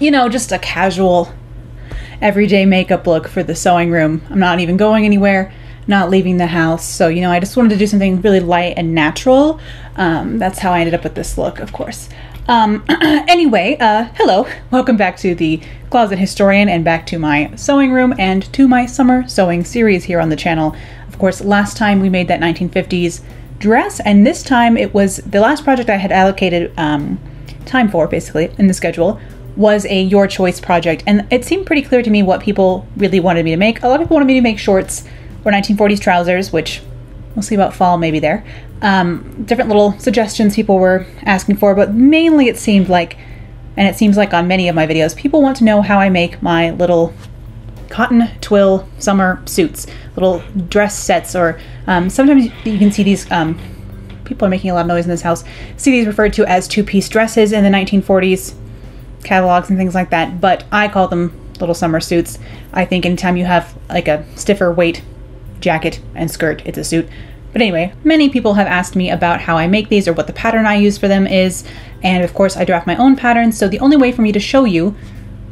you know, just a casual, everyday makeup look for the sewing room. I'm not even going anywhere, not leaving the house. So, you know, I just wanted to do something really light and natural. Um, that's how I ended up with this look, of course. Um, anyway, uh, hello. Welcome back to the Closet Historian and back to my sewing room and to my summer sewing series here on the channel. Of course, last time we made that 1950s dress, and this time it was the last project I had allocated um, time for, basically, in the schedule, was a Your Choice project. And it seemed pretty clear to me what people really wanted me to make. A lot of people wanted me to make shorts or 1940s trousers, which we'll see about fall maybe there. Um, different little suggestions people were asking for, but mainly it seemed like, and it seems like on many of my videos, people want to know how I make my little cotton twill summer suits, little dress sets, or um, sometimes you can see these. Um, people are making a lot of noise in this house. See these referred to as two-piece dresses in the 1940s catalogs and things like that. But I call them little summer suits. I think anytime you have like a stiffer weight jacket and skirt, it's a suit. But anyway, many people have asked me about how I make these or what the pattern I use for them is. And of course, I draft my own patterns. So the only way for me to show you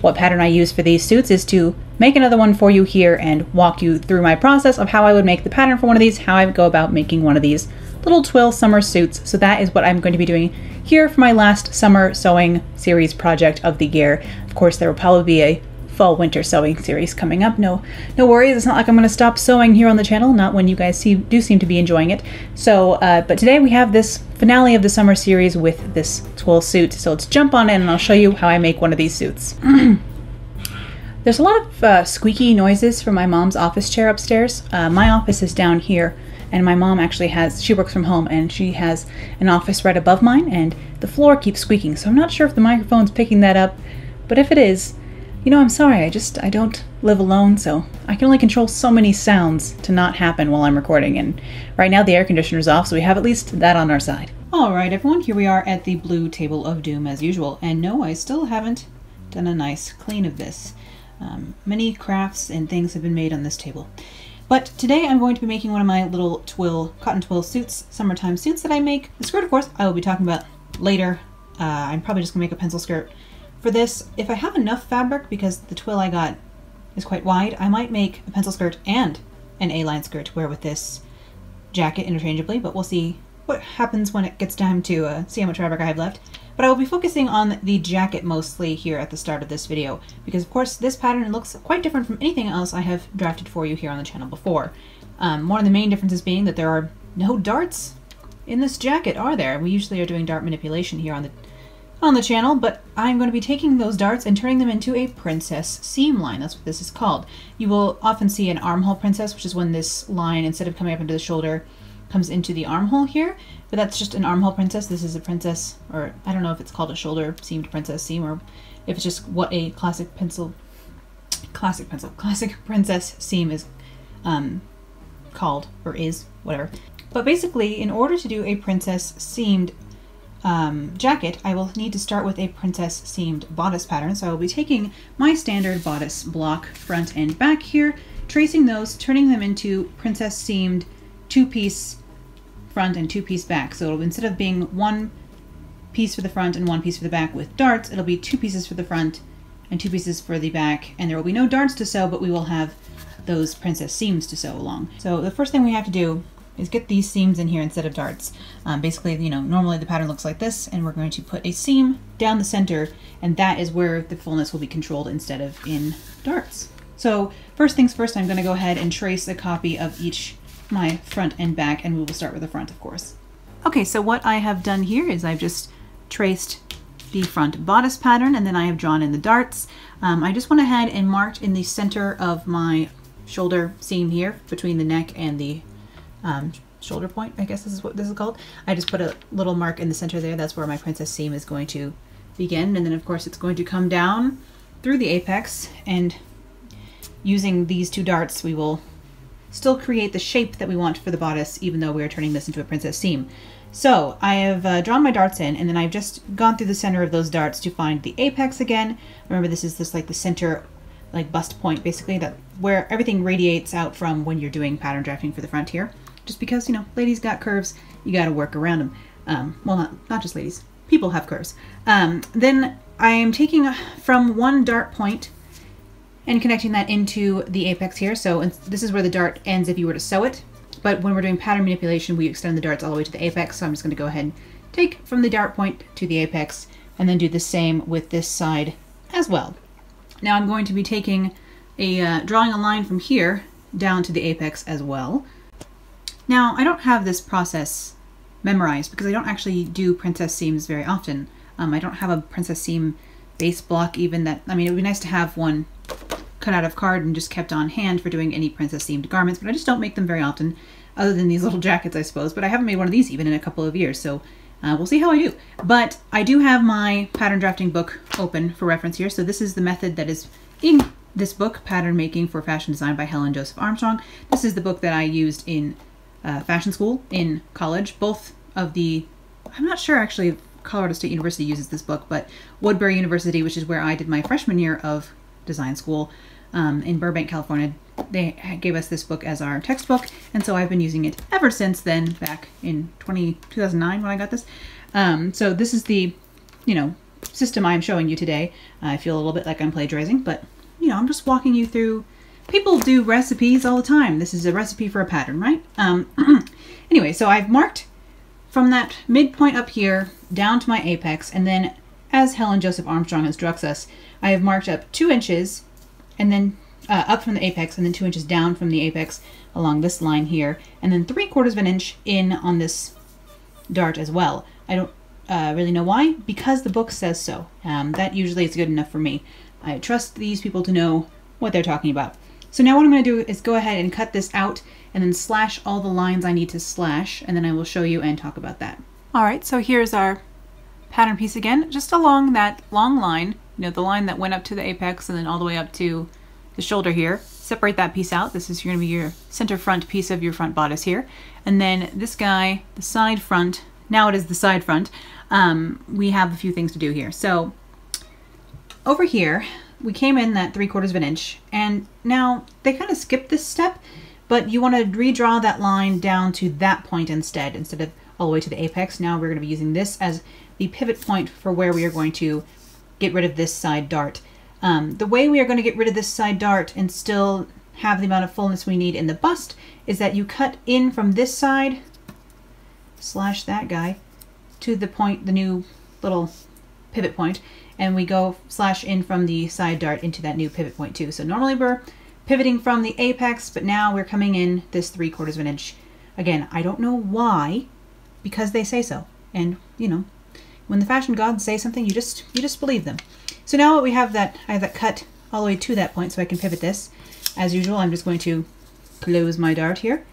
what pattern I use for these suits is to make another one for you here and walk you through my process of how I would make the pattern for one of these, how I would go about making one of these little twill summer suits. So that is what I'm going to be doing here for my last summer sewing series project of the year. Of course, there will probably be a fall winter sewing series coming up. No, no worries. It's not like I'm going to stop sewing here on the channel. Not when you guys see, do seem to be enjoying it. So, uh, but today we have this finale of the summer series with this twill suit. So let's jump on in and I'll show you how I make one of these suits. There's a lot of uh, squeaky noises from my mom's office chair upstairs. Uh, my office is down here, and my mom actually has, she works from home, and she has an office right above mine, and the floor keeps squeaking. So I'm not sure if the microphone's picking that up, but if it is, you know, I'm sorry, I just, I don't live alone, so I can only control so many sounds to not happen while I'm recording, and right now the air conditioner's off, so we have at least that on our side. Alright everyone, here we are at the blue table of doom as usual, and no, I still haven't done a nice clean of this. Um, many crafts and things have been made on this table. But today I'm going to be making one of my little twill, cotton twill suits, summertime suits that I make. The skirt, of course, I will be talking about later. Uh, I'm probably just going to make a pencil skirt. For this, if I have enough fabric, because the twill I got is quite wide, I might make a pencil skirt and an A-line skirt to wear with this jacket interchangeably, but we'll see what happens when it gets time to uh, see how much fabric I have left. But I will be focusing on the jacket mostly here at the start of this video, because of course this pattern looks quite different from anything else I have drafted for you here on the channel before. Um, one of the main differences being that there are no darts in this jacket, are there? We usually are doing dart manipulation here on the on the channel, but I'm going to be taking those darts and turning them into a princess seam line. That's what this is called. You will often see an armhole princess, which is when this line, instead of coming up into the shoulder, comes into the armhole here, but that's just an armhole princess. This is a princess, or I don't know if it's called a shoulder seamed princess seam, or if it's just what a classic pencil, classic pencil, classic princess seam is um, called, or is, whatever. But basically, in order to do a princess seamed um, jacket, I will need to start with a princess seamed bodice pattern. So I will be taking my standard bodice block front and back here, tracing those, turning them into princess seamed two-piece front and two-piece back. So it'll instead of being one piece for the front and one piece for the back with darts, it'll be two pieces for the front and two pieces for the back. And there will be no darts to sew, but we will have those princess seams to sew along. So the first thing we have to do is get these seams in here instead of darts. Um, basically, you know, normally the pattern looks like this, and we're going to put a seam down the center, and that is where the fullness will be controlled instead of in darts. So first things first, I'm going to go ahead and trace a copy of each my front and back, and we will start with the front, of course. Okay, so what I have done here is I've just traced the front bodice pattern, and then I have drawn in the darts. Um, I just went ahead and marked in the center of my shoulder seam here, between the neck and the um, shoulder point, I guess this is what this is called. I just put a little mark in the center there. That's where my princess seam is going to begin. And then of course it's going to come down through the apex and using these two darts, we will still create the shape that we want for the bodice, even though we're turning this into a princess seam. So I have uh, drawn my darts in, and then I've just gone through the center of those darts to find the apex again. Remember, this is this like the center, like bust point, basically, that where everything radiates out from when you're doing pattern drafting for the front here. Just because, you know, ladies got curves, you got to work around them. Um, well, not, not just ladies. People have curves. Um, then I am taking from one dart point and connecting that into the apex here. So this is where the dart ends if you were to sew it. But when we're doing pattern manipulation, we extend the darts all the way to the apex. So I'm just going to go ahead and take from the dart point to the apex and then do the same with this side as well. Now I'm going to be taking a, uh, drawing a line from here down to the apex as well. Now I don't have this process memorized because I don't actually do princess seams very often. Um, I don't have a princess seam base block even that, I mean, it would be nice to have one cut out of card and just kept on hand for doing any princess seamed garments, but I just don't make them very often, other than these little jackets, I suppose. But I haven't made one of these even in a couple of years, so uh, we'll see how I do. But I do have my pattern drafting book open for reference here. So this is the method that is in this book, Patternmaking for Fashion Design by Helen Joseph Armstrong. This is the book that I used in uh, fashion school in college. Both of the, I'm not sure actually Colorado State University uses this book, but Woodbury University, which is where I did my freshman year of design school, um, in Burbank, California. They gave us this book as our textbook, and so I've been using it ever since then, back in 20, 2009 when I got this. Um, so this is the, you know, system I'm showing you today. I feel a little bit like I'm plagiarizing, but, you know, I'm just walking you through. People do recipes all the time. This is a recipe for a pattern, right? Um, anyway, so I've marked from that midpoint up here down to my apex, and then as Helen Joseph Armstrong instructs us, I have marked up two inches and then uh, up from the apex and then two inches down from the apex along this line here and then three quarters of an inch in on this dart as well. I don't uh, really know why because the book says so. Um, that usually is good enough for me. I trust these people to know what they're talking about. So now what I'm going to do is go ahead and cut this out and then slash all the lines I need to slash and then I will show you and talk about that. Alright, so here's our pattern piece again, just along that long line you know, the line that went up to the apex and then all the way up to the shoulder here. Separate that piece out. This is going to be your center front piece of your front bodice here. And then this guy, the side front, now it is the side front, um, we have a few things to do here. So over here, we came in that three quarters of an inch and now they kind of skipped this step, but you want to redraw that line down to that point instead, instead of all the way to the apex. Now we're going to be using this as the pivot point for where we are going to get rid of this side dart. Um, the way we are going to get rid of this side dart and still have the amount of fullness we need in the bust is that you cut in from this side, slash that guy, to the point, the new little pivot point, and we go slash in from the side dart into that new pivot point too. So normally we're pivoting from the apex, but now we're coming in this three quarters of an inch. Again, I don't know why, because they say so. And, you know, when the fashion gods say something, you just you just believe them. So now we have that I have that cut all the way to that point so I can pivot this. As usual, I'm just going to close my dart here.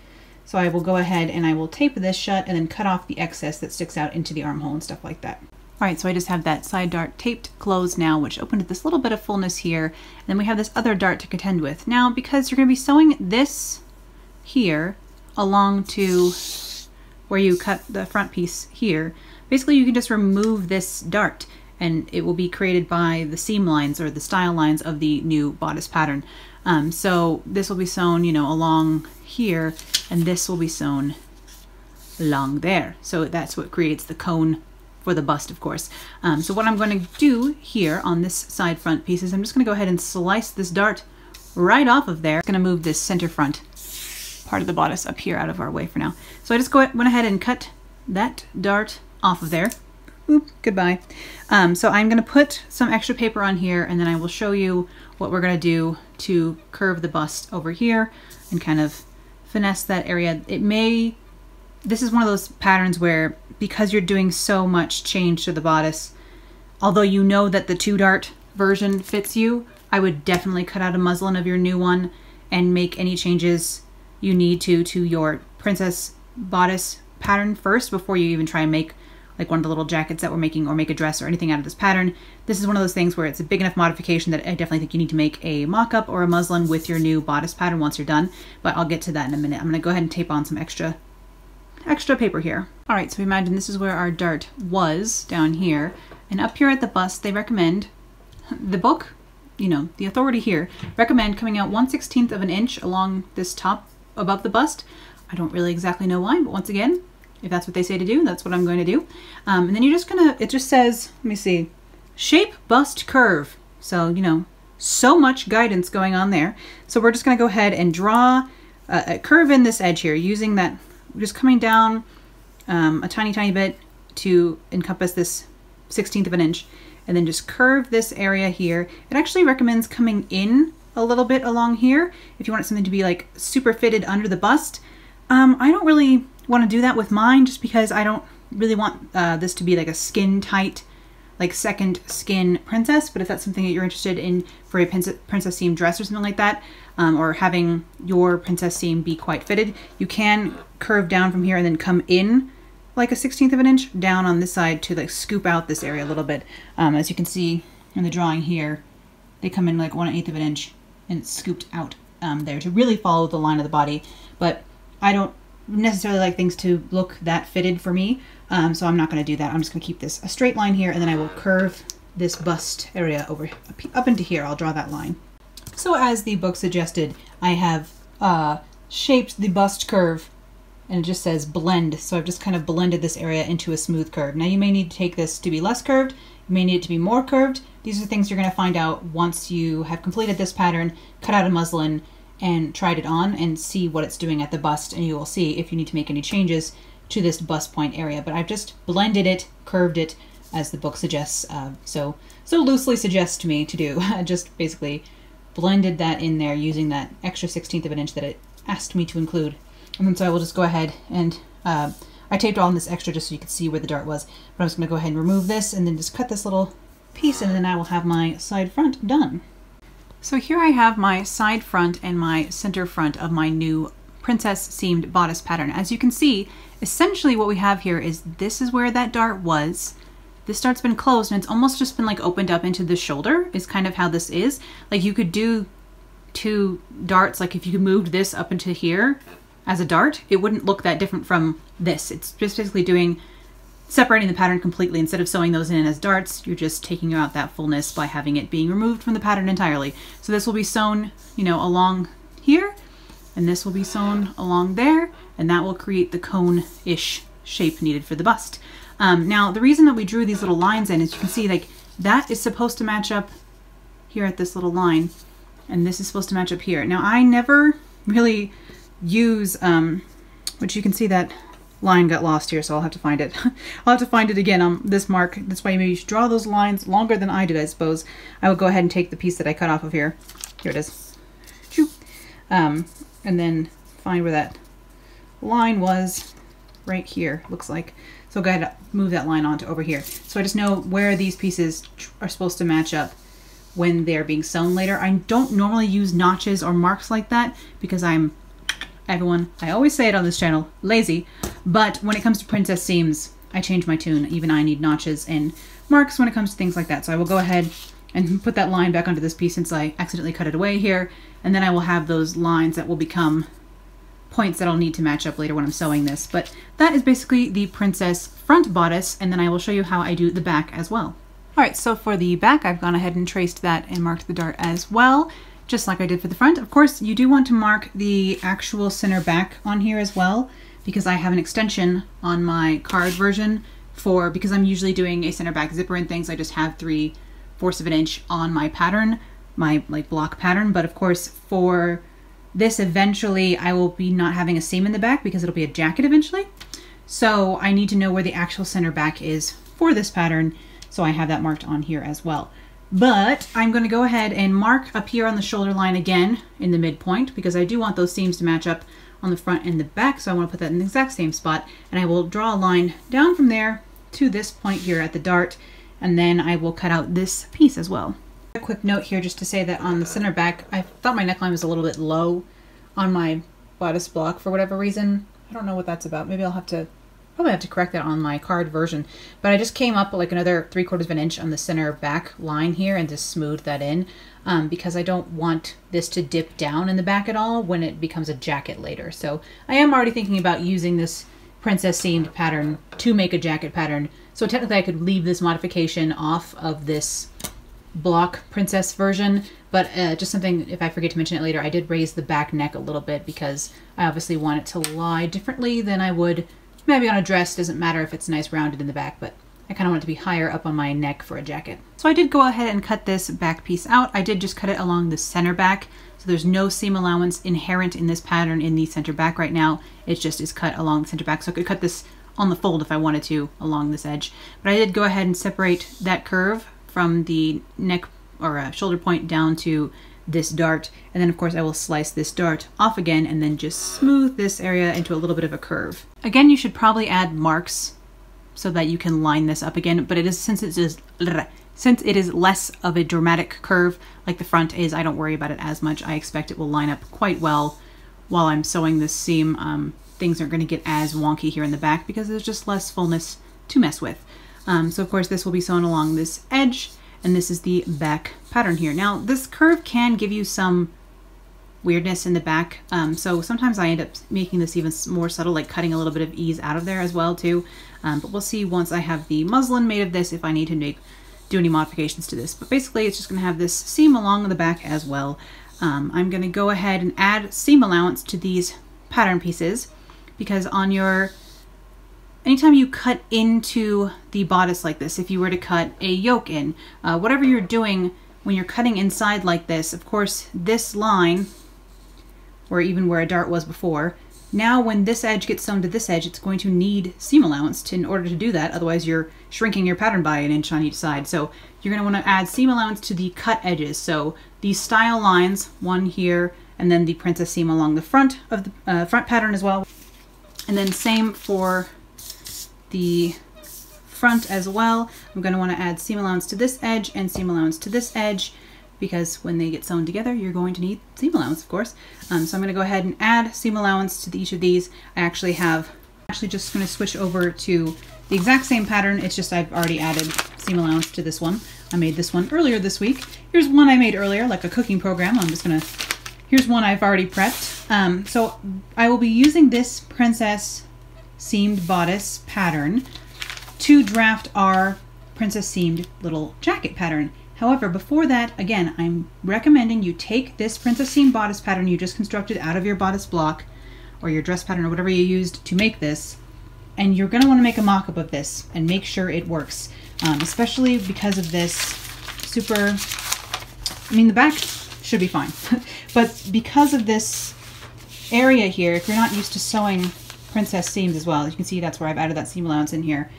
So I will go ahead and I will tape this shut and then cut off the excess that sticks out into the armhole and stuff like that. All right, so I just have that side dart taped closed now, which opened this little bit of fullness here. And then we have this other dart to contend with. Now, because you're gonna be sewing this here along to where you cut the front piece here, Basically, you can just remove this dart and it will be created by the seam lines or the style lines of the new bodice pattern. Um, so this will be sewn, you know, along here, and this will be sewn along there. So that's what creates the cone for the bust, of course. Um, so what I'm going to do here on this side front piece is I'm just going to go ahead and slice this dart right off of there. I'm going to move this center front part of the bodice up here out of our way for now. So I just go, went ahead and cut that dart off of there. Oop, goodbye. Um, so I'm going to put some extra paper on here and then I will show you what we're going to do to curve the bust over here and kind of finesse that area. It may, this is one of those patterns where because you're doing so much change to the bodice, although you know that the two dart version fits you, I would definitely cut out a muslin of your new one and make any changes you need to to your princess bodice pattern first before you even try and make like one of the little jackets that we're making or make a dress or anything out of this pattern. This is one of those things where it's a big enough modification that I definitely think you need to make a mock-up or a muslin with your new bodice pattern once you're done, but I'll get to that in a minute. I'm gonna go ahead and tape on some extra extra paper here. All right, so imagine this is where our dart was down here, and up here at the bust, they recommend, the book, you know, the authority here, recommend coming out 1 16th of an inch along this top above the bust. I don't really exactly know why, but once again, if that's what they say to do, that's what I'm going to do. Um, and then you're just gonna, it just says, let me see, shape, bust, curve. So, you know, so much guidance going on there. So we're just going to go ahead and draw a, a, curve in this edge here using that, just coming down um, a tiny, tiny bit to encompass this 16th of an inch and then just curve this area here. It actually recommends coming in a little bit along here if you want something to be like super fitted under the bust. Um, I don't really want to do that with mine just because I don't really want uh, this to be like a skin tight like second skin princess but if that's something that you're interested in for a princess, seam dress or something like that um, or having your princess seam be quite fitted you can curve down from here and then come in like a 16th of an inch down on this side to like scoop out this area a little bit. Um, as you can see in the drawing here they come in like one eighth of an inch and it's scooped out um, there to really follow the line of the body. But I don't necessarily like things to look that fitted for me um, so I'm not going to do that. I'm just going to keep this a straight line here and then I will curve this bust area over up into here. I'll draw that line. So as the book suggested, I have uh, shaped the bust curve and it just says blend. So I've just kind of blended this area into a smooth curve. Now you may need to take this to be less curved. You may need it to be more curved. These are things you're going to find out once you have completed this pattern, cut out a muslin, and tried it on and see what it's doing at the bust and you will see if you need to make any changes to this bust point area, but I've just blended it, curved it, as the book suggests, uh, so so loosely suggests to me to do. I just basically blended that in there using that extra 16th of an inch that it asked me to include. And then so I will just go ahead and uh, I taped on this extra just so you could see where the dart was. But I'm just going to go ahead and remove this and then just cut this little piece and then I will have my side front done. So here I have my side front and my center front of my new princess seamed bodice pattern. As you can see, essentially what we have here is this is where that dart was. This dart's been closed and it's almost just been like opened up into the shoulder is kind of how this is. Like you could do two darts, like if you moved this up into here as a dart, it wouldn't look that different from this. It's just basically doing separating the pattern completely. Instead of sewing those in as darts, you're just taking out that fullness by having it being removed from the pattern entirely. So this will be sewn, you know, along here and this will be sewn along there and that will create the cone-ish shape needed for the bust. Um, now the reason that we drew these little lines in is you can see like that is supposed to match up here at this little line and this is supposed to match up here. Now I never really use, um, which you can see that line got lost here so I'll have to find it. I'll have to find it again on this mark. That's why maybe you should draw those lines longer than I did I suppose. I will go ahead and take the piece that I cut off of here. Here it is. Um, and then find where that line was right here, looks like. So go ahead and move that line onto over here. So I just know where these pieces are supposed to match up when they're being sewn later. I don't normally use notches or marks like that because I'm, everyone, I always say it on this channel, lazy. But when it comes to princess seams, I change my tune. Even I need notches and marks when it comes to things like that. So I will go ahead and put that line back onto this piece since I accidentally cut it away here. And then I will have those lines that will become points that I'll need to match up later when I'm sewing this. But that is basically the princess front bodice, and then I will show you how I do the back as well. All right, so for the back, I've gone ahead and traced that and marked the dart as well, just like I did for the front. Of course, you do want to mark the actual center back on here as well, because I have an extension on my card version for, because I'm usually doing a center back zipper and things, I just have three fourths of an inch on my pattern, my like block pattern. But of course, for this eventually, I will be not having a seam in the back because it'll be a jacket eventually. So I need to know where the actual center back is for this pattern. So I have that marked on here as well. But I'm going to go ahead and mark up here on the shoulder line again in the midpoint because I do want those seams to match up on the front and the back. So I want to put that in the exact same spot. And I will draw a line down from there to this point here at the dart and then I will cut out this piece as well. A quick note here just to say that on the center back, I thought my neckline was a little bit low on my bodice block for whatever reason. I don't know what that's about. Maybe I'll have to probably have to correct that on my card version. But I just came up like another three quarters of an inch on the center back line here and just smoothed that in um, because I don't want this to dip down in the back at all when it becomes a jacket later. So I am already thinking about using this princess seamed pattern to make a jacket pattern so technically I could leave this modification off of this block princess version, but uh, just something, if I forget to mention it later, I did raise the back neck a little bit because I obviously want it to lie differently than I would maybe on a dress. Doesn't matter if it's nice rounded in the back, but I kind of want it to be higher up on my neck for a jacket. So I did go ahead and cut this back piece out. I did just cut it along the center back. So there's no seam allowance inherent in this pattern in the center back right now. It just is cut along the center back. So I could cut this on the fold if I wanted to along this edge. But I did go ahead and separate that curve from the neck or uh, shoulder point down to this dart. And then of course I will slice this dart off again and then just smooth this area into a little bit of a curve. Again, you should probably add marks so that you can line this up again, but it is since it is since it is less of a dramatic curve like the front is, I don't worry about it as much. I expect it will line up quite well while I'm sewing this seam. Um, things aren't going to get as wonky here in the back because there's just less fullness to mess with. Um, so of course this will be sewn along this edge and this is the back pattern here. Now this curve can give you some weirdness in the back. Um, so sometimes I end up making this even more subtle, like cutting a little bit of ease out of there as well too. Um, but we'll see once I have the muslin made of this if I need to make do any modifications to this. But basically it's just going to have this seam along the back as well. Um, I'm going to go ahead and add seam allowance to these pattern pieces because on your anytime you cut into the bodice like this, if you were to cut a yoke in, uh, whatever you're doing when you're cutting inside like this, of course, this line, or even where a dart was before, now when this edge gets sewn to this edge, it's going to need seam allowance to, in order to do that. Otherwise, you're shrinking your pattern by an inch on each side. So you're going to want to add seam allowance to the cut edges. So these style lines, one here, and then the princess seam along the front of the uh, front pattern as well. And then same for the front as well. I'm going to want to add seam allowance to this edge and seam allowance to this edge because when they get sewn together, you're going to need seam allowance, of course. Um, so I'm going to go ahead and add seam allowance to each of these. I actually have, actually just going to switch over to the exact same pattern. It's just I've already added seam allowance to this one. I made this one earlier this week. Here's one I made earlier, like a cooking program. I'm just going to, here's one I've already prepped. Um, so I will be using this Princess seamed bodice pattern to draft our princess seamed little jacket pattern. However, before that, again, I'm recommending you take this princess seamed bodice pattern you just constructed out of your bodice block or your dress pattern or whatever you used to make this, and you're gonna wanna make a mock-up of this and make sure it works, um, especially because of this super, I mean, the back should be fine, but because of this area here, if you're not used to sewing princess seams as well. As you can see, that's where I've added that seam allowance in here.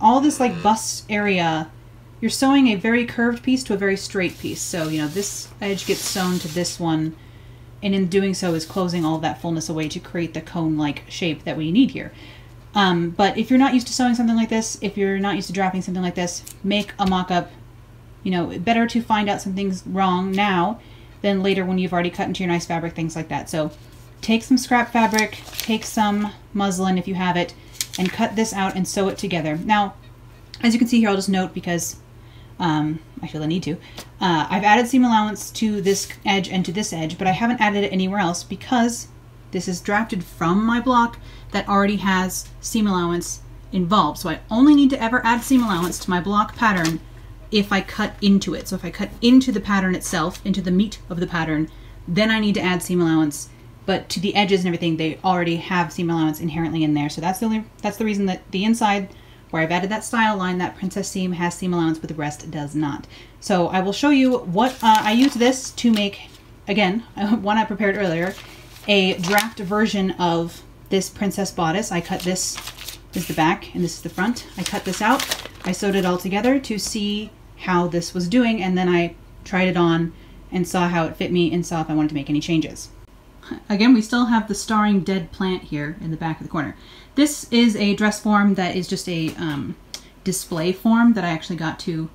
All this like bust area, you're sewing a very curved piece to a very straight piece. So, you know, this edge gets sewn to this one, and in doing so is closing all that fullness away to create the cone-like shape that we need here. Um, but if you're not used to sewing something like this, if you're not used to drafting something like this, make a mock-up. You know, better to find out something's wrong now than later when you've already cut into your nice fabric, things like that. So take some scrap fabric, take some muslin if you have it, and cut this out and sew it together. Now, as you can see here, I'll just note because um, I feel I need to. Uh, I've added seam allowance to this edge and to this edge, but I haven't added it anywhere else because this is drafted from my block that already has seam allowance involved. So I only need to ever add seam allowance to my block pattern if I cut into it. So if I cut into the pattern itself, into the meat of the pattern, then I need to add seam allowance but to the edges and everything, they already have seam allowance inherently in there. So that's the only that's the reason that the inside where I've added that style line, that princess seam has seam allowance, but the rest does not. So I will show you what uh, I use this to make, again, one I prepared earlier, a draft version of this princess bodice. I cut this, this is the back and this is the front. I cut this out. I sewed it all together to see how this was doing and then I tried it on and saw how it fit me and saw if I wanted to make any changes. Again, we still have the starring dead plant here in the back of the corner. This is a dress form that is just a um, display form that I actually got to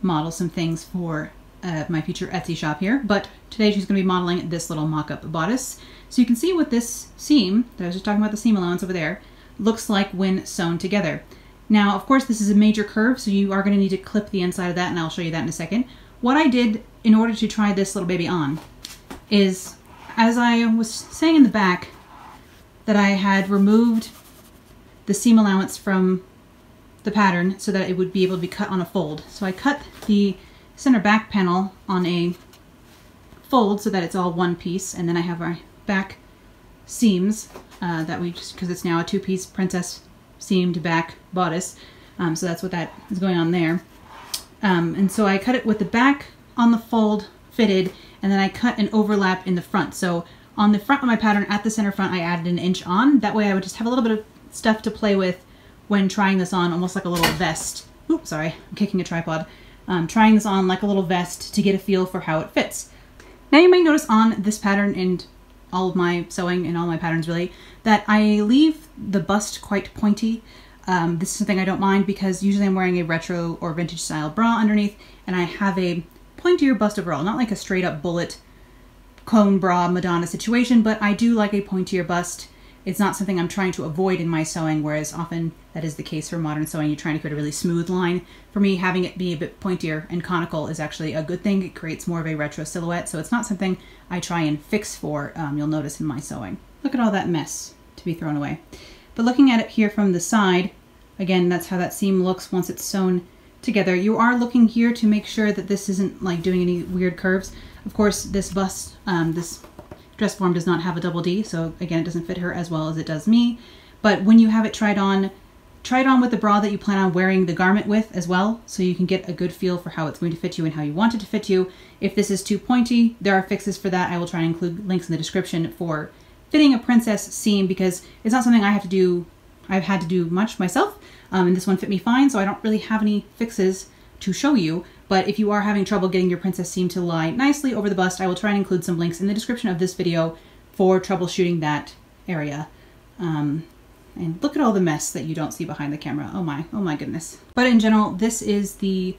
model some things for uh, my future Etsy shop here. But today she's going to be modeling this little mock-up bodice. So you can see what this seam, that I was just talking about the seam allowance over there, looks like when sewn together. Now, of course, this is a major curve, so you are going to need to clip the inside of that, and I'll show you that in a second. What I did in order to try this little baby on is as I was saying in the back, that I had removed the seam allowance from the pattern so that it would be able to be cut on a fold. So I cut the center back panel on a fold so that it's all one piece and then I have our back seams uh, that we just because it's now a two-piece princess seamed back bodice Um, so that's what that is going on there. Um, and so I cut it with the back on the fold fitted, and then I cut an overlap in the front. So on the front of my pattern at the center front, I added an inch on. That way I would just have a little bit of stuff to play with when trying this on, almost like a little vest. Oops, sorry, I'm kicking a tripod. Um, trying this on like a little vest to get a feel for how it fits. Now you might notice on this pattern and all of my sewing and all my patterns really, that I leave the bust quite pointy. Um, this is something I don't mind because usually I'm wearing a retro or vintage style bra underneath and I have a pointier bust overall, not like a straight up bullet cone bra Madonna situation, but I do like a pointier bust. It's not something I'm trying to avoid in my sewing, whereas often that is the case for modern sewing. You're trying to create a really smooth line. For me, having it be a bit pointier and conical is actually a good thing. It creates more of a retro silhouette, so it's not something I try and fix for, um, you'll notice in my sewing. Look at all that mess to be thrown away. But looking at it here from the side, again, that's how that seam looks once it's sewn together. You are looking here to make sure that this isn't like doing any weird curves. Of course, this bust, um, this dress form does not have a double D, so again, it doesn't fit her as well as it does me. But when you have it tried on, try it on with the bra that you plan on wearing the garment with as well, so you can get a good feel for how it's going to fit you and how you want it to fit you. If this is too pointy, there are fixes for that. I will try and include links in the description for fitting a princess seam because it's not something I have to do, I've had to do much myself, um, and this one fit me fine, so I don't really have any fixes to show you. But if you are having trouble getting your princess seam to lie nicely over the bust, I will try and include some links in the description of this video for troubleshooting that area. Um, and look at all the mess that you don't see behind the camera. Oh my, oh my goodness. But in general, this is the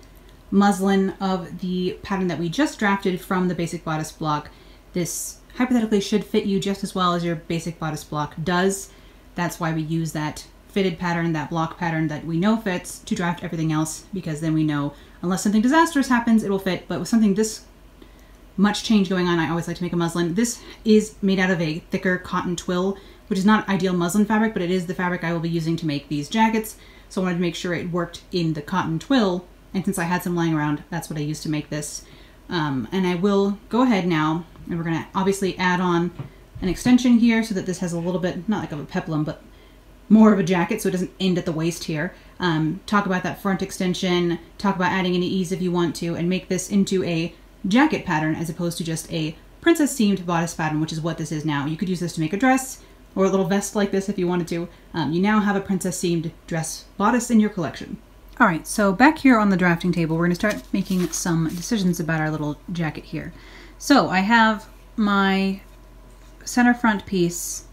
muslin of the pattern that we just drafted from the basic bodice block. This hypothetically should fit you just as well as your basic bodice block does. That's why we use that fitted pattern, that block pattern that we know fits to draft everything else because then we know unless something disastrous happens, it will fit. But with something this much change going on, I always like to make a muslin. This is made out of a thicker cotton twill, which is not ideal muslin fabric, but it is the fabric I will be using to make these jackets. So I wanted to make sure it worked in the cotton twill. And since I had some lying around, that's what I used to make this. Um, and I will go ahead now, and we're gonna obviously add on an extension here so that this has a little bit, not like of a peplum, but more of a jacket so it doesn't end at the waist here. Um, talk about that front extension, talk about adding any ease if you want to, and make this into a jacket pattern as opposed to just a princess seamed bodice pattern, which is what this is now. You could use this to make a dress or a little vest like this if you wanted to. Um, you now have a princess seamed dress bodice in your collection. All right, so back here on the drafting table, we're gonna start making some decisions about our little jacket here. So I have my center front piece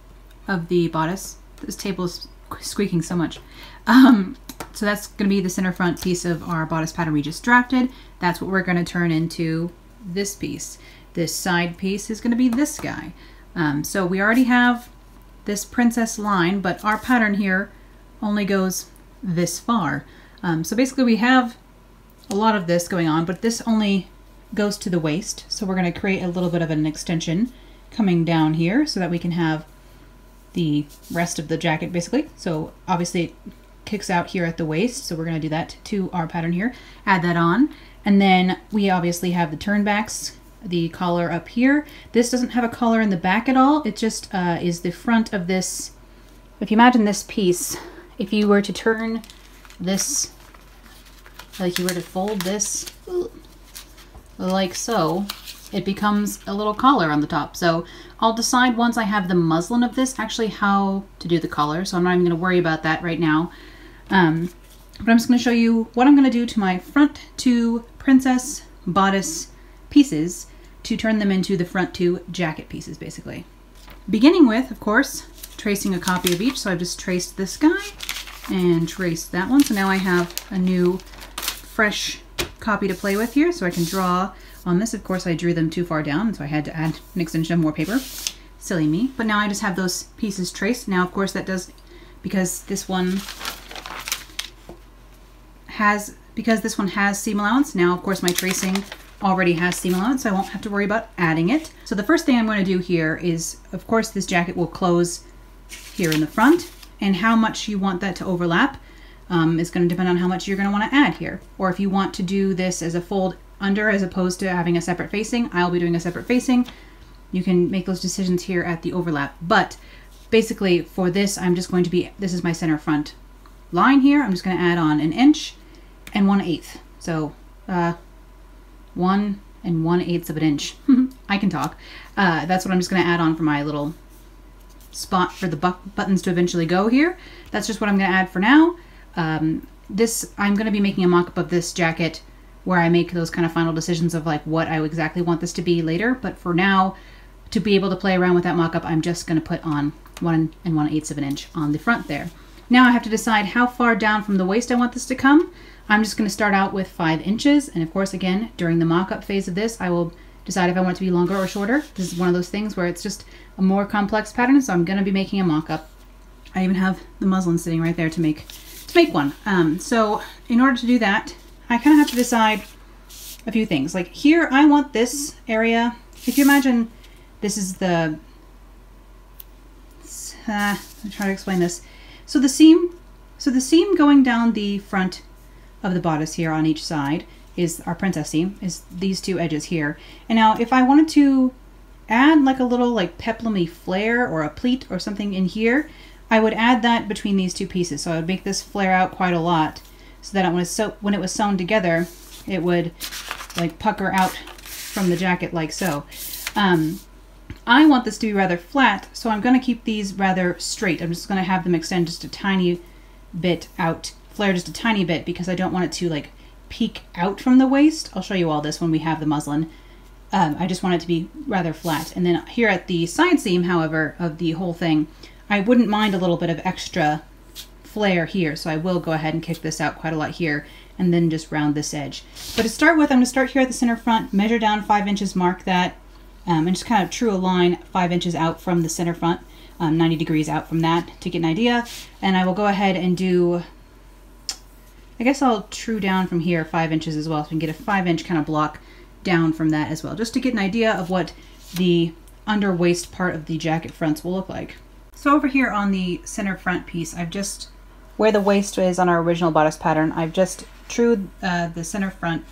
of the bodice. This table is squeaking so much. Um, so that's going to be the center front piece of our bodice pattern we just drafted. That's what we're going to turn into this piece. This side piece is going to be this guy. Um, so we already have this princess line, but our pattern here only goes this far. Um, so basically we have a lot of this going on, but this only goes to the waist. So we're going to create a little bit of an extension coming down here so that we can have the rest of the jacket basically. So obviously it kicks out here at the waist. So we're going to do that to our pattern here. Add that on. And then we obviously have the turnbacks, the collar up here. This doesn't have a collar in the back at all. It just uh, is the front of this. If you imagine this piece, if you were to turn this, like you were to fold this like so, it becomes a little collar on the top. So I'll decide once I have the muslin of this actually how to do the collar. So I'm not even going to worry about that right now. Um, but I'm just going to show you what I'm going to do to my front two princess bodice pieces to turn them into the front two jacket pieces basically. Beginning with, of course, tracing a copy of each. So I've just traced this guy and traced that one. So now I have a new fresh copy to play with here. So I can draw on this, of course, I drew them too far down, so I had to add an extension of more paper. Silly me. But now I just have those pieces traced. Now, of course, that does, because this one has, because this one has seam allowance, now, of course, my tracing already has seam allowance, so I won't have to worry about adding it. So the first thing I'm going to do here is, of course, this jacket will close here in the front, and how much you want that to overlap um, is going to depend on how much you're going to want to add here. Or if you want to do this as a fold under as opposed to having a separate facing. I'll be doing a separate facing. You can make those decisions here at the overlap. But basically for this, I'm just going to be, this is my center front line here, I'm just going to add on an inch and one eighth. So uh, one and one eighths of an inch. I can talk. Uh, that's what I'm just going to add on for my little spot for the bu buttons to eventually go here. That's just what I'm going to add for now. Um, this I'm going to be making a mock-up of this jacket where I make those kind of final decisions of like what I exactly want this to be later. But for now, to be able to play around with that mock-up, I'm just going to put on one and one eighths of an inch on the front there. Now I have to decide how far down from the waist I want this to come. I'm just going to start out with five inches. And of course, again, during the mock-up phase of this, I will decide if I want it to be longer or shorter. This is one of those things where it's just a more complex pattern, so I'm going to be making a mock-up. I even have the muslin sitting right there to make to make one. Um, so in order to do that, I kind of have to decide a few things. Like here, I want this area. If you imagine this is the, uh, I'm trying to explain this. So the seam, so the seam going down the front of the bodice here on each side is our princess seam, is these two edges here. And now if I wanted to add like a little like peplumy flare or a pleat or something in here, I would add that between these two pieces. So I would make this flare out quite a lot so that when, so when it was sewn together, it would like pucker out from the jacket like so. Um, I want this to be rather flat, so I'm going to keep these rather straight. I'm just going to have them extend just a tiny bit out, flare just a tiny bit because I don't want it to like peek out from the waist. I'll show you all this when we have the muslin. Um, I just want it to be rather flat. And then here at the side seam, however, of the whole thing, I wouldn't mind a little bit of extra flare here. So I will go ahead and kick this out quite a lot here and then just round this edge. But to start with, I'm gonna start here at the center front, measure down five inches, mark that, um, and just kind of true a line five inches out from the center front, um, 90 degrees out from that to get an idea. And I will go ahead and do, I guess I'll true down from here five inches as well so we can get a five inch kind of block down from that as well, just to get an idea of what the under waist part of the jacket fronts will look like. So over here on the center front piece, I've just, where the waist is on our original bodice pattern, I've just trued uh, the center front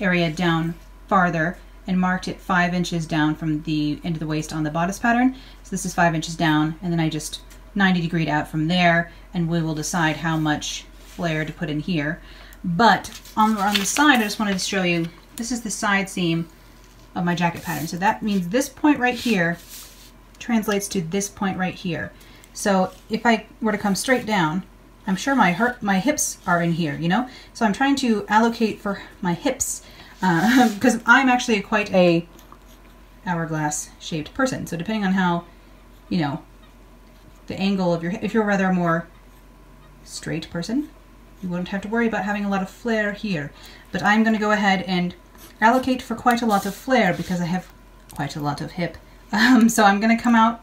area down farther and marked it five inches down from the end of the waist on the bodice pattern. So this is five inches down, and then I just 90 degreed out from there, and we will decide how much flare to put in here. But on, on the side, I just wanted to show you, this is the side seam of my jacket pattern. So that means this point right here translates to this point right here. So if I were to come straight down, I'm sure my hurt, my hips are in here, you know? So I'm trying to allocate for my hips because uh, I'm actually quite a hourglass shaped person. So depending on how, you know, the angle of your, if you're rather a more straight person, you wouldn't have to worry about having a lot of flare here. But I'm going to go ahead and allocate for quite a lot of flare because I have quite a lot of hip. Um, so I'm going to come out,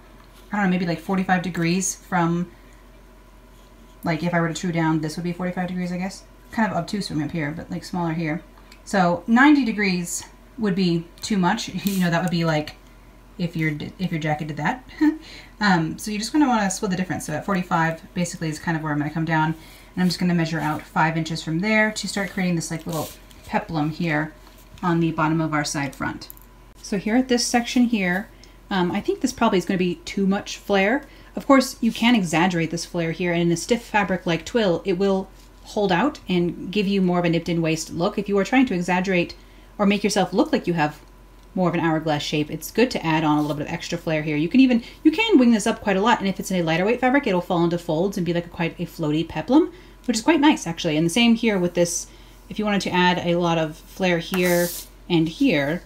I don't know, maybe like 45 degrees from, like if I were to true down, this would be 45 degrees, I guess. Kind of obtuse from up here, but like smaller here. So 90 degrees would be too much. You know, that would be like if your if your jacket did that. um, so you're just going to want to split the difference. So at 45 basically is kind of where I'm going to come down. And I'm just going to measure out five inches from there to start creating this like little peplum here on the bottom of our side front. So here at this section here, um, I think this probably is going to be too much flare. Of course, you can exaggerate this flare here, and in a stiff fabric like twill, it will hold out and give you more of a nipped in waist look. If you are trying to exaggerate or make yourself look like you have more of an hourglass shape, it's good to add on a little bit of extra flare here. You can even, you can wing this up quite a lot. And if it's in a lighter weight fabric, it'll fall into folds and be like a, quite a floaty peplum, which is quite nice actually. And the same here with this, if you wanted to add a lot of flare here and here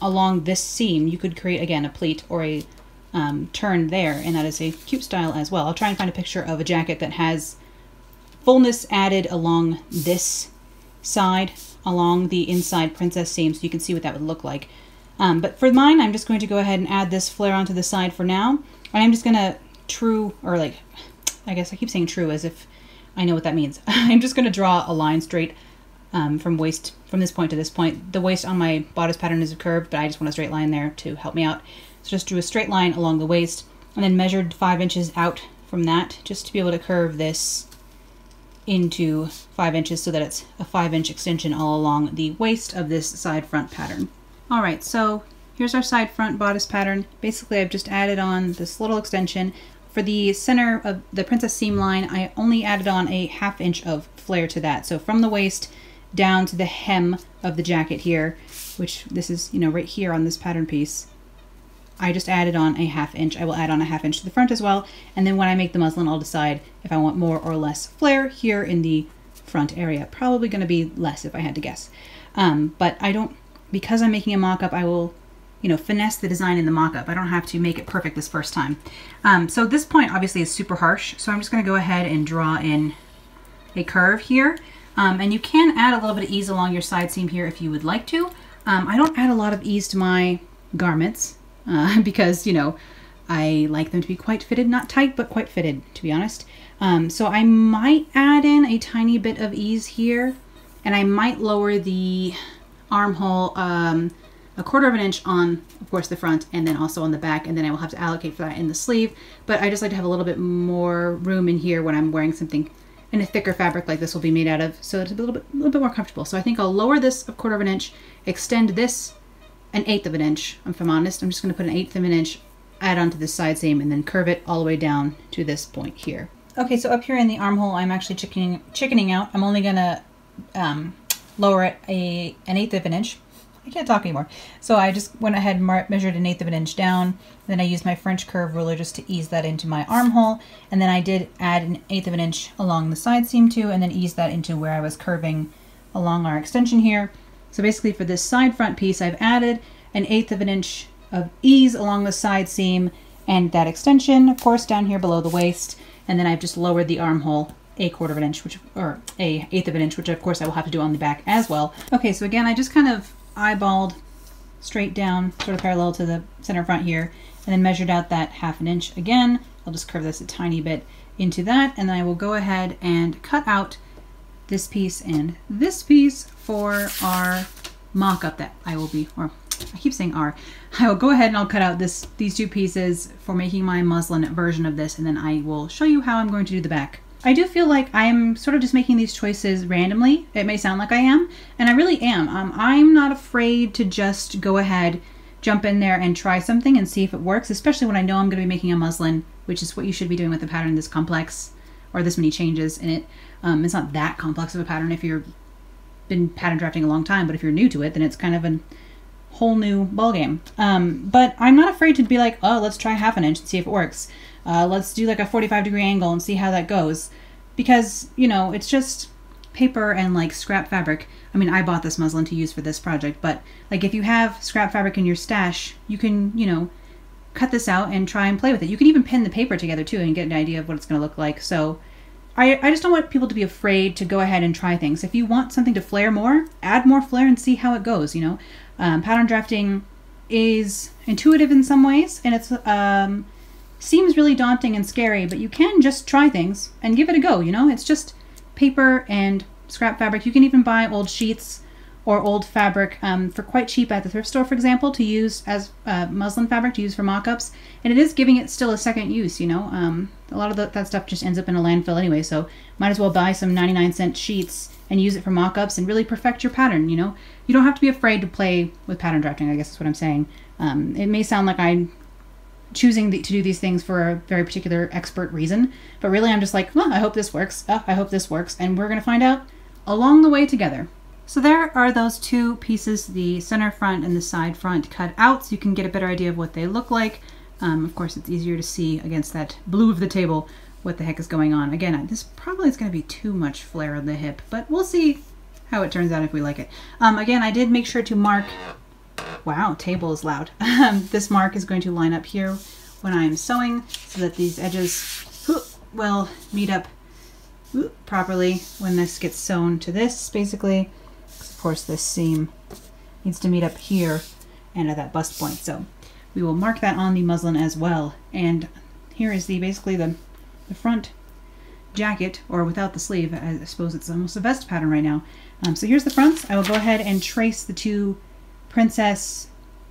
along this seam, you could create again a pleat or a um, turn there. And that is a cute style as well. I'll try and find a picture of a jacket that has fullness added along this side, along the inside princess seam, so you can see what that would look like. Um, but for mine, I'm just going to go ahead and add this flare onto the side for now. And I'm just going to true, or like, I guess I keep saying true as if I know what that means. I'm just going to draw a line straight um, from waist, from this point to this point. The waist on my bodice pattern is a curved, but I just want a straight line there to help me out. Just drew a straight line along the waist and then measured five inches out from that just to be able to curve this into five inches so that it's a five inch extension all along the waist of this side front pattern. All right, so here's our side front bodice pattern. Basically, I've just added on this little extension for the center of the princess seam line, I only added on a half inch of flare to that. So from the waist down to the hem of the jacket here, which this is, you know, right here on this pattern piece, I just added on a half inch. I will add on a half inch to the front as well. And then when I make the muslin, I'll decide if I want more or less flare here in the front area. Probably going to be less if I had to guess. Um, but I don't, because I'm making a mock-up, I will, you know, finesse the design in the mock-up. I don't have to make it perfect this first time. Um, so this point obviously is super harsh. So I'm just going to go ahead and draw in a curve here. Um, and you can add a little bit of ease along your side seam here if you would like to. Um, I don't add a lot of ease to my garments uh, because, you know, I like them to be quite fitted, not tight, but quite fitted, to be honest. Um, so I might add in a tiny bit of ease here, and I might lower the armhole um, a quarter of an inch on, of course, the front, and then also on the back, and then I will have to allocate for that in the sleeve. But I just like to have a little bit more room in here when I'm wearing something in a thicker fabric like this will be made out of, so it's a little bit, a little bit more comfortable. So I think I'll lower this a quarter of an inch, extend this an eighth of an inch, if I'm honest. I'm just going to put an eighth of an inch, add onto this side seam, and then curve it all the way down to this point here. Okay, so up here in the armhole, I'm actually chickening, chickening out. I'm only going to um, lower it a an eighth of an inch. I can't talk anymore. So I just went ahead and measured an eighth of an inch down. Then I used my French curve ruler just to ease that into my armhole. And then I did add an eighth of an inch along the side seam too, and then ease that into where I was curving along our extension here. So basically for this side front piece, I've added an eighth of an inch of ease along the side seam and that extension, of course, down here below the waist. And then I've just lowered the armhole a quarter of an inch, which or a eighth of an inch, which of course I will have to do on the back as well. Okay, so again, I just kind of eyeballed straight down, sort of parallel to the center front here, and then measured out that half an inch again. I'll just curve this a tiny bit into that, and then I will go ahead and cut out this piece and this piece for our mock-up that I will be, or I keep saying R. I will go ahead and I'll cut out this these two pieces for making my muslin version of this and then I will show you how I'm going to do the back. I do feel like I'm sort of just making these choices randomly. It may sound like I am, and I really am. Um, I'm not afraid to just go ahead, jump in there and try something and see if it works, especially when I know I'm going to be making a muslin, which is what you should be doing with a pattern this complex or this many changes in it. Um, it's not that complex of a pattern if you've been pattern drafting a long time, but if you're new to it, then it's kind of a whole new ballgame. Um, but I'm not afraid to be like, oh, let's try half an inch and see if it works. Uh, let's do like a 45 degree angle and see how that goes. Because, you know, it's just paper and like scrap fabric. I mean, I bought this muslin to use for this project, but like if you have scrap fabric in your stash, you can, you know, cut this out and try and play with it. You can even pin the paper together too and get an idea of what it's going to look like. So I, I just don't want people to be afraid to go ahead and try things. If you want something to flare more, add more flare and see how it goes, you know. Um, pattern drafting is intuitive in some ways, and it's um, seems really daunting and scary, but you can just try things and give it a go, you know? It's just paper and scrap fabric. You can even buy old sheets or old fabric um, for quite cheap at the thrift store, for example, to use as uh, muslin fabric to use for mock-ups. And it is giving it still a second use, you know? Um, a lot of the, that stuff just ends up in a landfill anyway, so might as well buy some 99 cent sheets and use it for mock-ups and really perfect your pattern, you know? You don't have to be afraid to play with pattern drafting, I guess is what I'm saying. Um, it may sound like I'm choosing the, to do these things for a very particular expert reason. But really, I'm just like, well, I hope this works. Oh, I hope this works. And we're going to find out along the way together. So there are those two pieces, the center front and the side front cut out so you can get a better idea of what they look like. Um, of course, it's easier to see against that blue of the table what the heck is going on. Again, this probably is going to be too much flare on the hip, but we'll see how it turns out if we like it. Um, again, I did make sure to mark Wow, table is loud. Um, this mark is going to line up here when I'm sewing so that these edges will meet up properly when this gets sewn to this, basically. Course, this seam needs to meet up here and at that bust point. So we will mark that on the muslin as well. And here is the basically the, the front jacket, or without the sleeve. I suppose it's almost a vest pattern right now. Um, so here's the fronts. I will go ahead and trace the two princess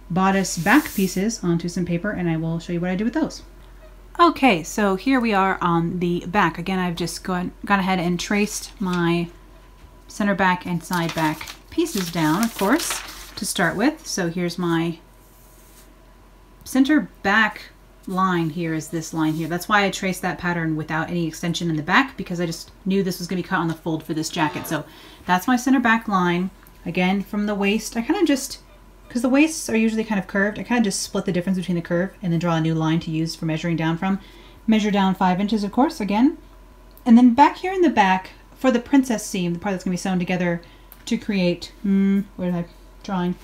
bodice back pieces onto some paper and I will show you what I do with those. Okay, so here we are on the back. Again, I've just gone, gone ahead and traced my center back and side back pieces down, of course, to start with. So here's my center back line here is this line here. That's why I traced that pattern without any extension in the back because I just knew this was going to be cut on the fold for this jacket. So that's my center back line. Again, from the waist, I kind of just, because the waists are usually kind of curved, I kind of just split the difference between the curve and then draw a new line to use for measuring down from. Measure down five inches, of course, again. And then back here in the back, for the princess seam, the part that's going to be sewn together to create, hmm, where did I, drawing.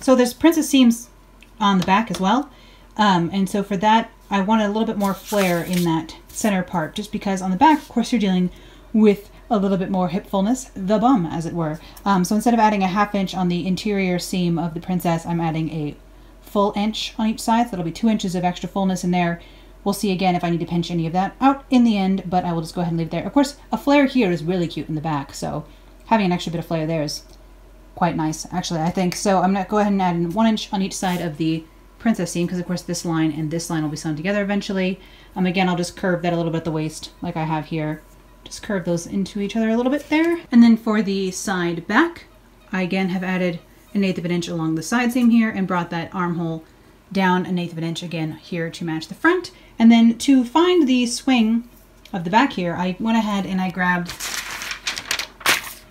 So there's princess seams on the back as well. Um, and so for that, I wanted a little bit more flare in that center part, just because on the back, of course, you're dealing with a little bit more hip fullness, the bum, as it were. Um, so instead of adding a half inch on the interior seam of the princess, I'm adding a full inch on each side. So that'll be two inches of extra fullness in there. We'll see again if I need to pinch any of that out in the end, but I will just go ahead and leave there. Of course, a flare here is really cute in the back, so having an extra bit of flare there is quite nice, actually, I think. So I'm going to go ahead and add in one inch on each side of the princess seam, because of course this line and this line will be sewn together eventually. Um, again, I'll just curve that a little bit at the waist, like I have here. Just curve those into each other a little bit there. And then for the side back, I again have added an eighth of an inch along the side seam here and brought that armhole down an eighth of an inch again here to match the front. And then to find the swing of the back here, I went ahead and I grabbed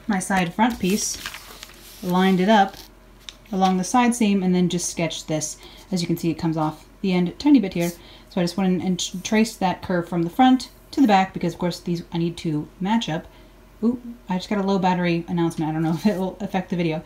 my side front piece, lined it up along the side seam, and then just sketched this. As you can see, it comes off the end a tiny bit here. So I just went and traced that curve from the front to the back because, of course, these I need to match up. Ooh, I just got a low battery announcement. I don't know if it will affect the video.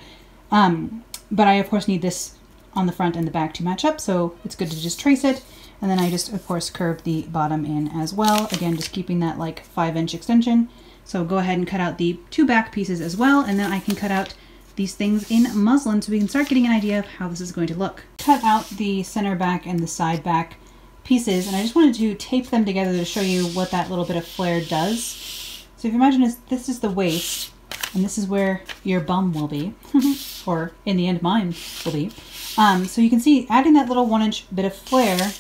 Um, but I, of course, need this on the front and the back to match up, so it's good to just trace it. And then I just, of course, curve the bottom in as well. Again, just keeping that like 5-inch extension. So go ahead and cut out the two back pieces as well, and then I can cut out these things in muslin so we can start getting an idea of how this is going to look. Cut out the center back and the side back pieces, and I just wanted to tape them together to show you what that little bit of flare does. So if you imagine this, this is the waist, and this is where your bum will be, or in the end mine will be. Um, so you can see adding that little one inch bit of flare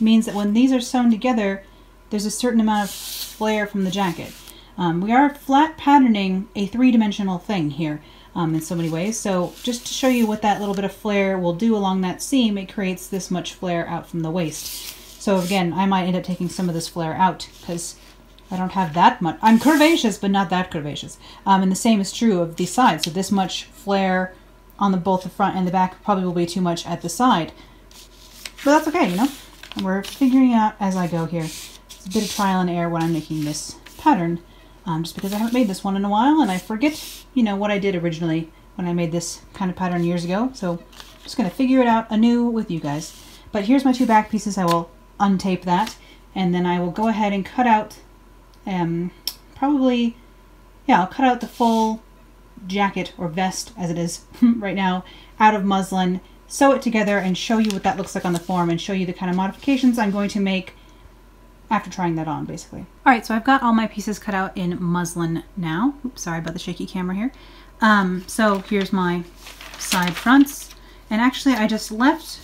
means that when these are sewn together, there's a certain amount of flare from the jacket. Um, we are flat patterning a three-dimensional thing here um, in so many ways. So just to show you what that little bit of flare will do along that seam, it creates this much flare out from the waist. So again, I might end up taking some of this flare out because I don't have that much. I'm curvaceous, but not that curvaceous. Um, and the same is true of the sides. So this much flare on the both the front and the back probably will be too much at the side. But that's okay, you know? We're figuring out as I go here. It's a bit of trial and error when I'm making this pattern, um, just because I haven't made this one in a while and I forget, you know, what I did originally when I made this kind of pattern years ago. So I'm just going to figure it out anew with you guys. But here's my two back pieces. I will untape that and then I will go ahead and cut out um, probably, yeah, I'll cut out the full jacket or vest as it is right now out of muslin, sew it together and show you what that looks like on the form and show you the kind of modifications I'm going to make after trying that on basically. All right, so I've got all my pieces cut out in muslin now. Oops, sorry about the shaky camera here. Um, so here's my side fronts. And actually I just left,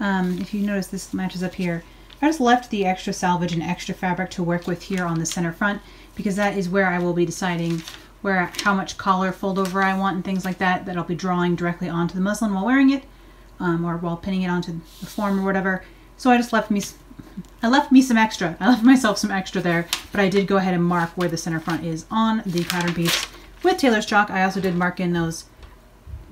um, if you notice this matches up here, I just left the extra selvage and extra fabric to work with here on the center front because that is where I will be deciding where how much collar fold over I want and things like that that I'll be drawing directly onto the muslin while wearing it um, or while pinning it onto the form or whatever. So I just left me I left me some extra. I left myself some extra there, but I did go ahead and mark where the center front is on the pattern piece with tailor's chalk. I also did mark in those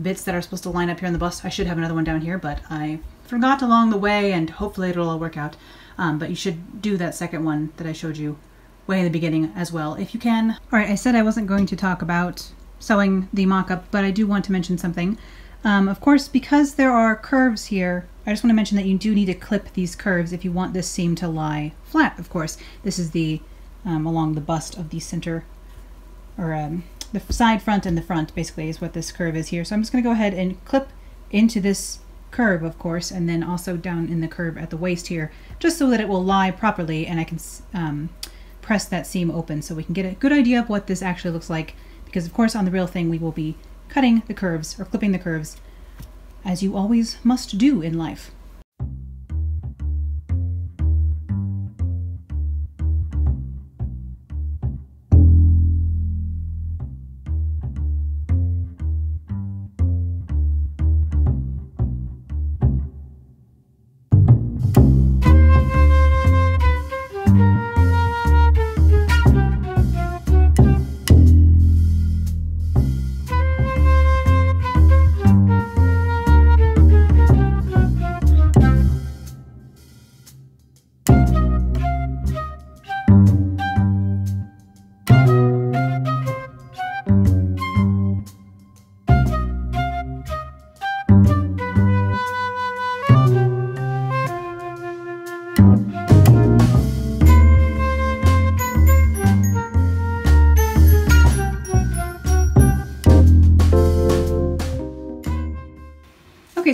bits that are supposed to line up here on the bust. I should have another one down here, but I forgot along the way and hopefully it'll all work out. Um, but you should do that second one that I showed you way in the beginning as well, if you can. All right, I said I wasn't going to talk about sewing the mock-up, but I do want to mention something. Um, of course, because there are curves here, I just want to mention that you do need to clip these curves if you want this seam to lie flat, of course. This is the um, along the bust of the center, or um, the side front and the front, basically, is what this curve is here. So I'm just going to go ahead and clip into this curve, of course, and then also down in the curve at the waist here, just so that it will lie properly and I can um, press that seam open so we can get a good idea of what this actually looks like. Because of course on the real thing we will be cutting the curves or clipping the curves as you always must do in life.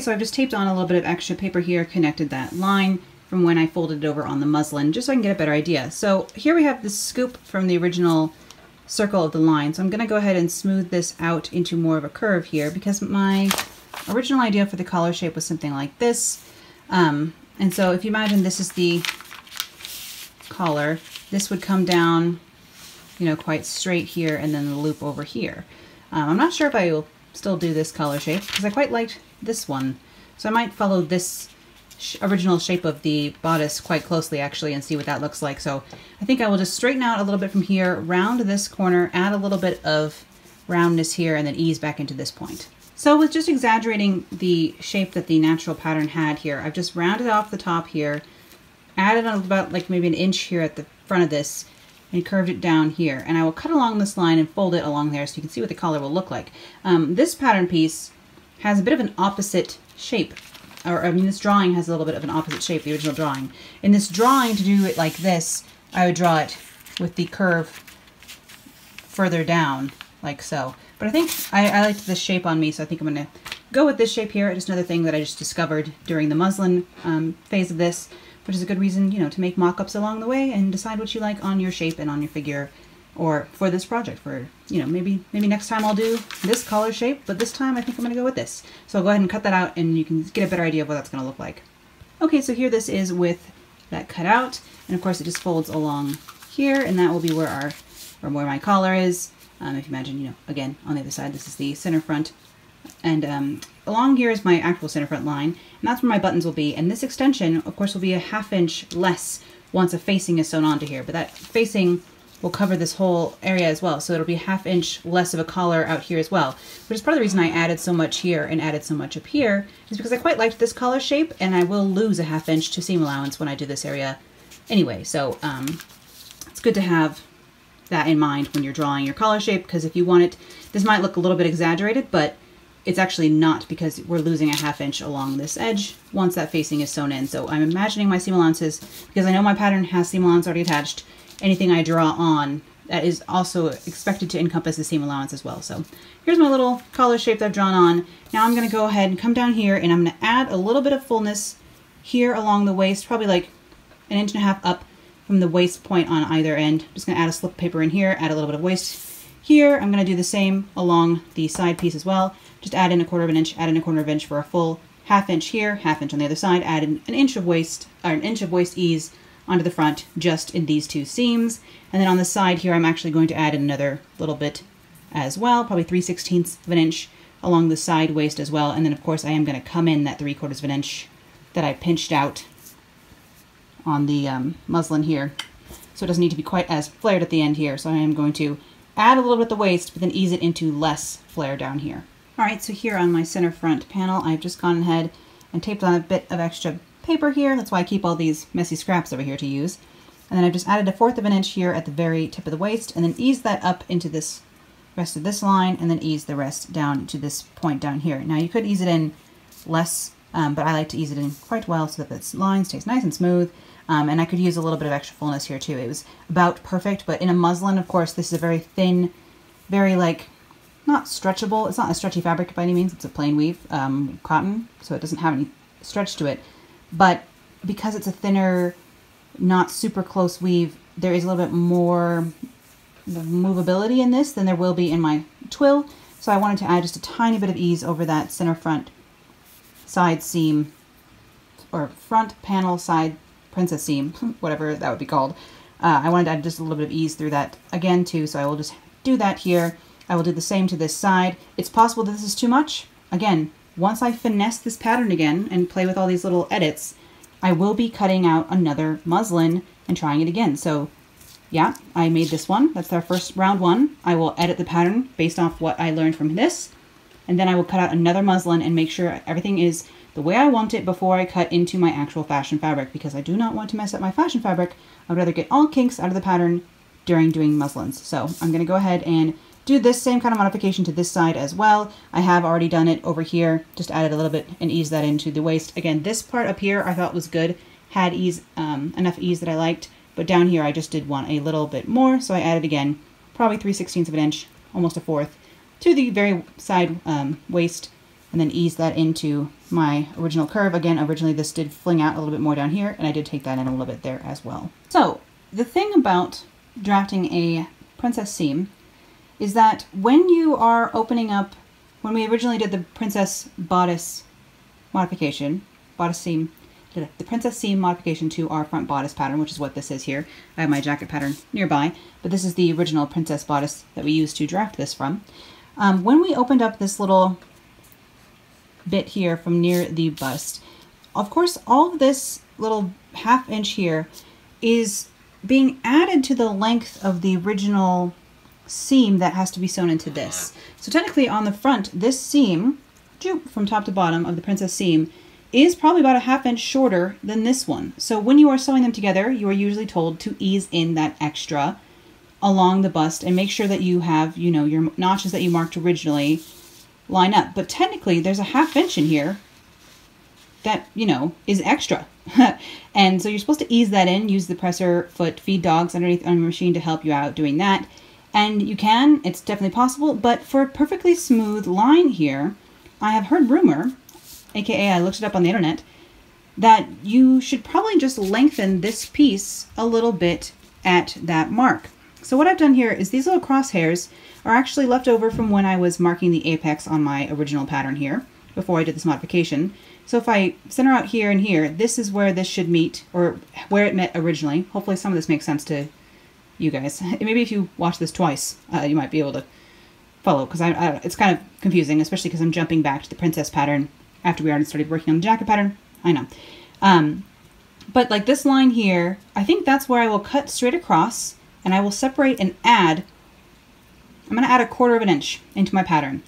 So I've just taped on a little bit of extra paper here, connected that line from when I folded it over on the muslin, just so I can get a better idea. So here we have the scoop from the original circle of the line. So I'm gonna go ahead and smooth this out into more of a curve here because my original idea for the collar shape was something like this. Um, and so if you imagine this is the collar, this would come down, you know, quite straight here and then the loop over here. Um, I'm not sure if I will still do this collar shape because I quite liked this one. So I might follow this sh original shape of the bodice quite closely actually and see what that looks like. So I think I will just straighten out a little bit from here, round this corner, add a little bit of roundness here, and then ease back into this point. So with just exaggerating the shape that the natural pattern had here, I've just rounded off the top here, added about like maybe an inch here at the front of this, and curved it down here. And I will cut along this line and fold it along there so you can see what the collar will look like. Um, this pattern piece has a bit of an opposite shape. Or, I mean, this drawing has a little bit of an opposite shape, the original drawing. In this drawing, to do it like this, I would draw it with the curve further down, like so. But I think I, I liked this shape on me, so I think I'm going to go with this shape here. Just another thing that I just discovered during the muslin um, phase of this which is a good reason, you know, to make mock-ups along the way and decide what you like on your shape and on your figure or for this project for, you know, maybe maybe next time I'll do this collar shape, but this time I think I'm going to go with this. So I'll go ahead and cut that out and you can get a better idea of what that's going to look like. Okay, so here this is with that cut out, and of course it just folds along here, and that will be where our, or where my collar is. Um, if you imagine, you know, again, on the other side, this is the center front and um, along here is my actual center front line, and that's where my buttons will be. And this extension, of course, will be a half inch less once a facing is sewn onto here, but that facing will cover this whole area as well. So it'll be half inch less of a collar out here as well, which is part of the reason I added so much here and added so much up here is because I quite liked this collar shape and I will lose a half inch to seam allowance when I do this area anyway. So um, it's good to have that in mind when you're drawing your collar shape because if you want it, this might look a little bit exaggerated, but it's actually not because we're losing a half inch along this edge once that facing is sewn in. So I'm imagining my seam allowances, because I know my pattern has seam allowance already attached, anything I draw on that is also expected to encompass the same allowance as well. So here's my little collar shape that I've drawn on. Now I'm gonna go ahead and come down here and I'm gonna add a little bit of fullness here along the waist, probably like an inch and a half up from the waist point on either end. I'm just gonna add a slip of paper in here, add a little bit of waist here. I'm gonna do the same along the side piece as well. Just add in a quarter of an inch, add in a quarter of an inch for a full half inch here, half inch on the other side, add in an inch of waist, or an inch of waist ease onto the front just in these two seams. And then on the side here, I'm actually going to add another little bit as well, probably 3 sixteenths of an inch along the side waist as well. And then of course I am going to come in that 3 quarters of an inch that I pinched out on the um, muslin here. So it doesn't need to be quite as flared at the end here. So I am going to add a little bit at the waist, but then ease it into less flare down here. All right, so here on my center front panel, I've just gone ahead and taped on a bit of extra paper here. That's why I keep all these messy scraps over here to use. And then I've just added a fourth of an inch here at the very tip of the waist and then ease that up into this rest of this line and then ease the rest down to this point down here. Now you could ease it in less, um, but I like to ease it in quite well so that this line stays nice and smooth. Um, and I could use a little bit of extra fullness here too. It was about perfect, but in a muslin, of course, this is a very thin, very like not stretchable. It's not a stretchy fabric by any means. It's a plain weave um, cotton, so it doesn't have any stretch to it. But because it's a thinner, not super close weave, there is a little bit more movability in this than there will be in my twill. So I wanted to add just a tiny bit of ease over that center front side seam or front panel side princess seam, whatever that would be called. Uh, I wanted to add just a little bit of ease through that again too, so I will just do that here I will do the same to this side. It's possible that this is too much. Again, once I finesse this pattern again and play with all these little edits, I will be cutting out another muslin and trying it again. So yeah, I made this one. That's our first round one. I will edit the pattern based off what I learned from this. And then I will cut out another muslin and make sure everything is the way I want it before I cut into my actual fashion fabric because I do not want to mess up my fashion fabric. I'd rather get all kinks out of the pattern during doing muslins. So I'm going to go ahead and do this same kind of modification to this side as well. I have already done it over here, just added a little bit and ease that into the waist. Again, this part up here I thought was good, had ease um, enough ease that I liked, but down here I just did want a little bit more, so I added again, probably 3 16ths of an inch, almost a fourth, to the very side um, waist and then ease that into my original curve. Again, originally this did fling out a little bit more down here, and I did take that in a little bit there as well. So the thing about drafting a princess seam is that when you are opening up, when we originally did the princess bodice modification, bodice seam, the princess seam modification to our front bodice pattern, which is what this is here. I have my jacket pattern nearby, but this is the original princess bodice that we used to draft this from. Um, when we opened up this little bit here from near the bust, of course, all of this little half inch here is being added to the length of the original seam that has to be sewn into this. So technically on the front, this seam, from top to bottom of the princess seam, is probably about a half inch shorter than this one. So when you are sewing them together, you are usually told to ease in that extra along the bust and make sure that you have, you know, your notches that you marked originally line up. But technically there's a half inch in here that, you know, is extra. and so you're supposed to ease that in, use the presser foot feed dogs underneath on your machine to help you out doing that. And you can, it's definitely possible, but for a perfectly smooth line here, I have heard rumor aka I looked it up on the internet, that you should probably just lengthen this piece a little bit at that mark. So what I've done here is these little crosshairs are actually left over from when I was marking the apex on my original pattern here before I did this modification. So if I center out here and here, this is where this should meet, or where it met originally. Hopefully some of this makes sense to you guys. Maybe if you watch this twice, uh, you might be able to follow, because I, I, it's kind of confusing, especially because I'm jumping back to the princess pattern after we already started working on the jacket pattern. I know. Um, but like this line here, I think that's where I will cut straight across and I will separate and add, I'm going to add a quarter of an inch into my pattern.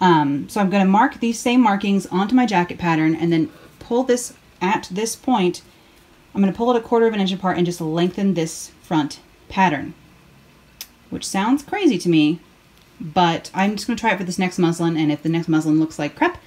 Um, so I'm going to mark these same markings onto my jacket pattern and then pull this at this point. I'm going to pull it a quarter of an inch apart and just lengthen this front pattern, which sounds crazy to me, but I'm just going to try it for this next muslin. And if the next muslin looks like crap,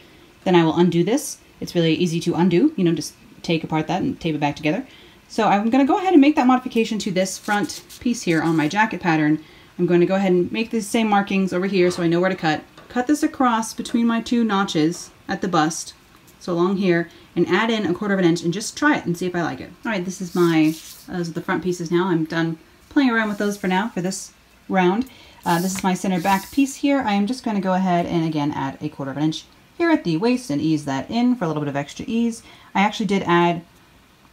then I will undo this. It's really easy to undo, you know, just take apart that and tape it back together. So I'm going to go ahead and make that modification to this front piece here on my jacket pattern. I'm going to go ahead and make the same markings over here so I know where to cut. Cut this across between my two notches at the bust, so along here, and add in a quarter of an inch and just try it and see if I like it. All right, this is my, uh, those are the front pieces now. I'm done playing around with those for now for this round. Uh, this is my center back piece here. I am just going to go ahead and again add a quarter of an inch here at the waist and ease that in for a little bit of extra ease. I actually did add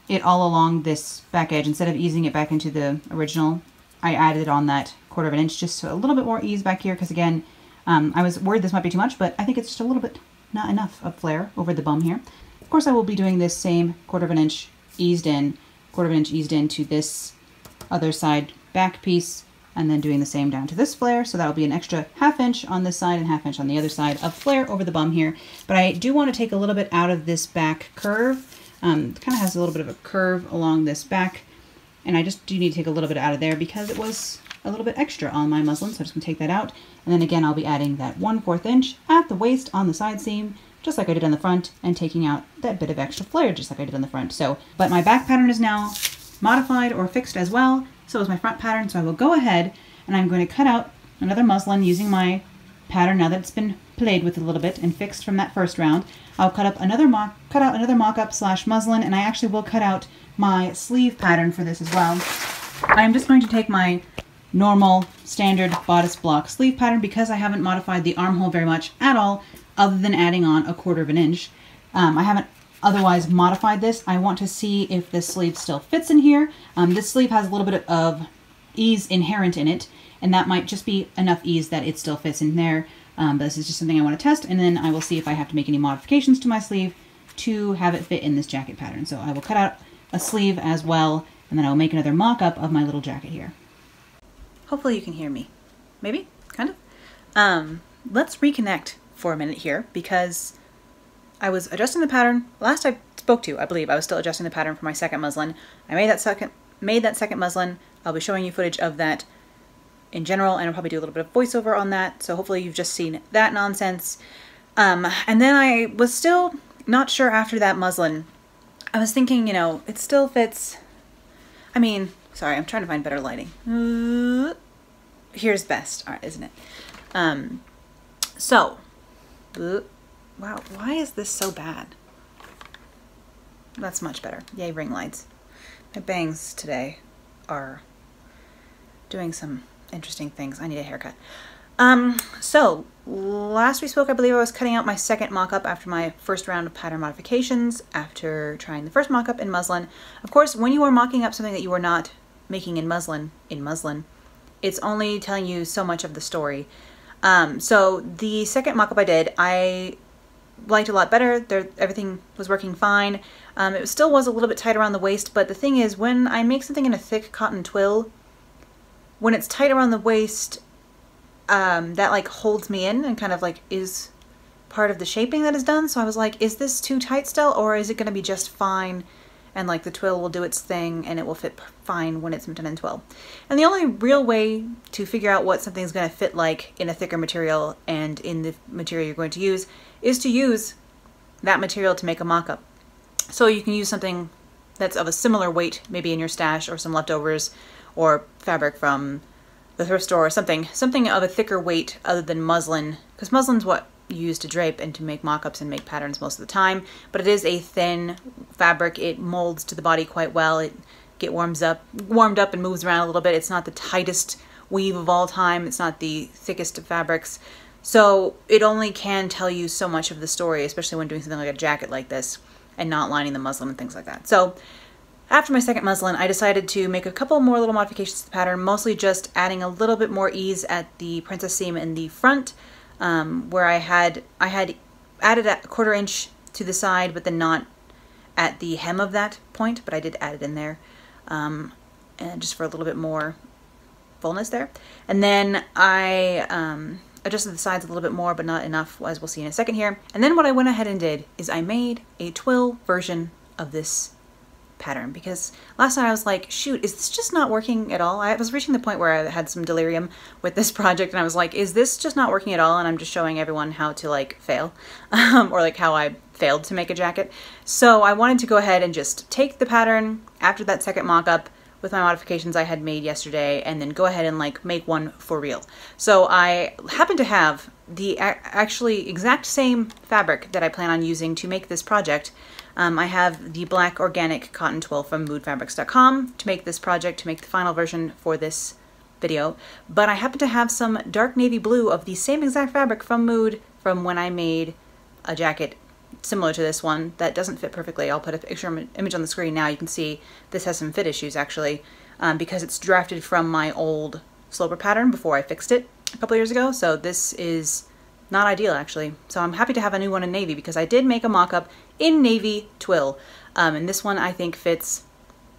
it all along this back edge. Instead of easing it back into the original, I added on that quarter of an inch just so a little bit more ease back here because again, um, I was worried this might be too much, but I think it's just a little bit not enough of flare over the bum here. Of course, I will be doing this same quarter of an inch eased in, quarter of an inch eased into this other side back piece and then doing the same down to this flare. So that'll be an extra half inch on this side and half inch on the other side of flare over the bum here. But I do want to take a little bit out of this back curve. Um, it kind of has a little bit of a curve along this back. And I just do need to take a little bit out of there because it was a little bit extra on my muslin. So I'm just gonna take that out. And then again, I'll be adding that 1 4th inch at the waist on the side seam, just like I did on the front, and taking out that bit of extra flare, just like I did on the front. So, but my back pattern is now modified or fixed as well. So is my front pattern. So I will go ahead and I'm going to cut out another muslin using my pattern now that it's been played with a little bit and fixed from that first round. I'll cut up another mock, cut out another mock-up slash muslin, and I actually will cut out my sleeve pattern for this as well. I'm just going to take my normal standard bodice block sleeve pattern because I haven't modified the armhole very much at all other than adding on a quarter of an inch. Um, I haven't otherwise modified this. I want to see if this sleeve still fits in here. Um, this sleeve has a little bit of ease inherent in it, and that might just be enough ease that it still fits in there. Um, but this is just something I want to test, and then I will see if I have to make any modifications to my sleeve to have it fit in this jacket pattern. So I will cut out a sleeve as well, and then I will make another mock-up of my little jacket here. Hopefully you can hear me. Maybe? Kind of? Um, let's reconnect for a minute here, because I was adjusting the pattern. Last I spoke to, you, I believe, I was still adjusting the pattern for my second muslin. I made that second made that second muslin. I'll be showing you footage of that in general, and I'll probably do a little bit of voiceover on that. So hopefully you've just seen that nonsense. Um, and then I was still not sure after that muslin. I was thinking, you know, it still fits. I mean, sorry, I'm trying to find better lighting. Here's best, right, isn't it? Um, so, wow, why is this so bad? That's much better. Yay, ring lights. My bangs today are doing some interesting things. I need a haircut. Um, so last we spoke, I believe I was cutting out my second mock-up after my first round of pattern modifications after trying the first mock-up in muslin. Of course, when you are mocking up something that you are not making in muslin, in muslin, it's only telling you so much of the story. Um, so the second mock-up I did, I liked a lot better. There, everything was working fine. Um, it still was a little bit tight around the waist, but the thing is, when I make something in a thick cotton twill, when it's tight around the waist, um, that like holds me in and kind of like is part of the shaping that is done. So I was like, is this too tight still, or is it going to be just fine? And like the twill will do its thing and it will fit fine when it's done in twill. And the only real way to figure out what something's going to fit like in a thicker material and in the material you're going to use is to use that material to make a mock-up. So you can use something that's of a similar weight, maybe in your stash or some leftovers or fabric from the thrift store or something, something of a thicker weight other than muslin, because muslin's what you use to drape and to make mock-ups and make patterns most of the time, but it is a thin fabric. It molds to the body quite well. It get warms up, warmed up and moves around a little bit. It's not the tightest weave of all time. It's not the thickest of fabrics. So it only can tell you so much of the story, especially when doing something like a jacket like this and not lining the muslin and things like that. So after my second muslin, I decided to make a couple more little modifications to the pattern, mostly just adding a little bit more ease at the princess seam in the front, um, where I had I had added a quarter inch to the side, but then not at the hem of that point, but I did add it in there, um, and just for a little bit more fullness there. And then I um, adjusted the sides a little bit more, but not enough, as we'll see in a second here. And then what I went ahead and did is I made a twill version of this pattern because last night I was like, shoot, is this just not working at all? I was reaching the point where I had some delirium with this project and I was like, is this just not working at all? And I'm just showing everyone how to like fail um, or like how I failed to make a jacket. So I wanted to go ahead and just take the pattern after that second mock-up with my modifications I had made yesterday and then go ahead and like make one for real. So I happen to have the actually exact same fabric that I plan on using to make this project um, I have the black organic cotton twill from moodfabrics.com to make this project, to make the final version for this video. But I happen to have some dark navy blue of the same exact fabric from Mood from when I made a jacket similar to this one that doesn't fit perfectly. I'll put a picture image on the screen now. You can see this has some fit issues actually um, because it's drafted from my old sloper pattern before I fixed it a couple years ago. So this is not ideal actually. So I'm happy to have a new one in navy because I did make a mock-up in navy twill. Um, and this one I think fits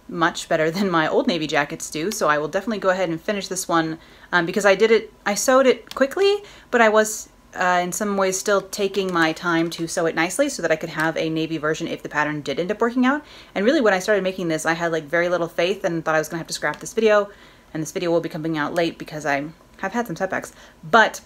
much better than my old navy jackets do. So I will definitely go ahead and finish this one um, because I did it, I sewed it quickly, but I was uh, in some ways still taking my time to sew it nicely so that I could have a navy version if the pattern did end up working out. And really when I started making this, I had like very little faith and thought I was gonna have to scrap this video. And this video will be coming out late because I have had some setbacks. But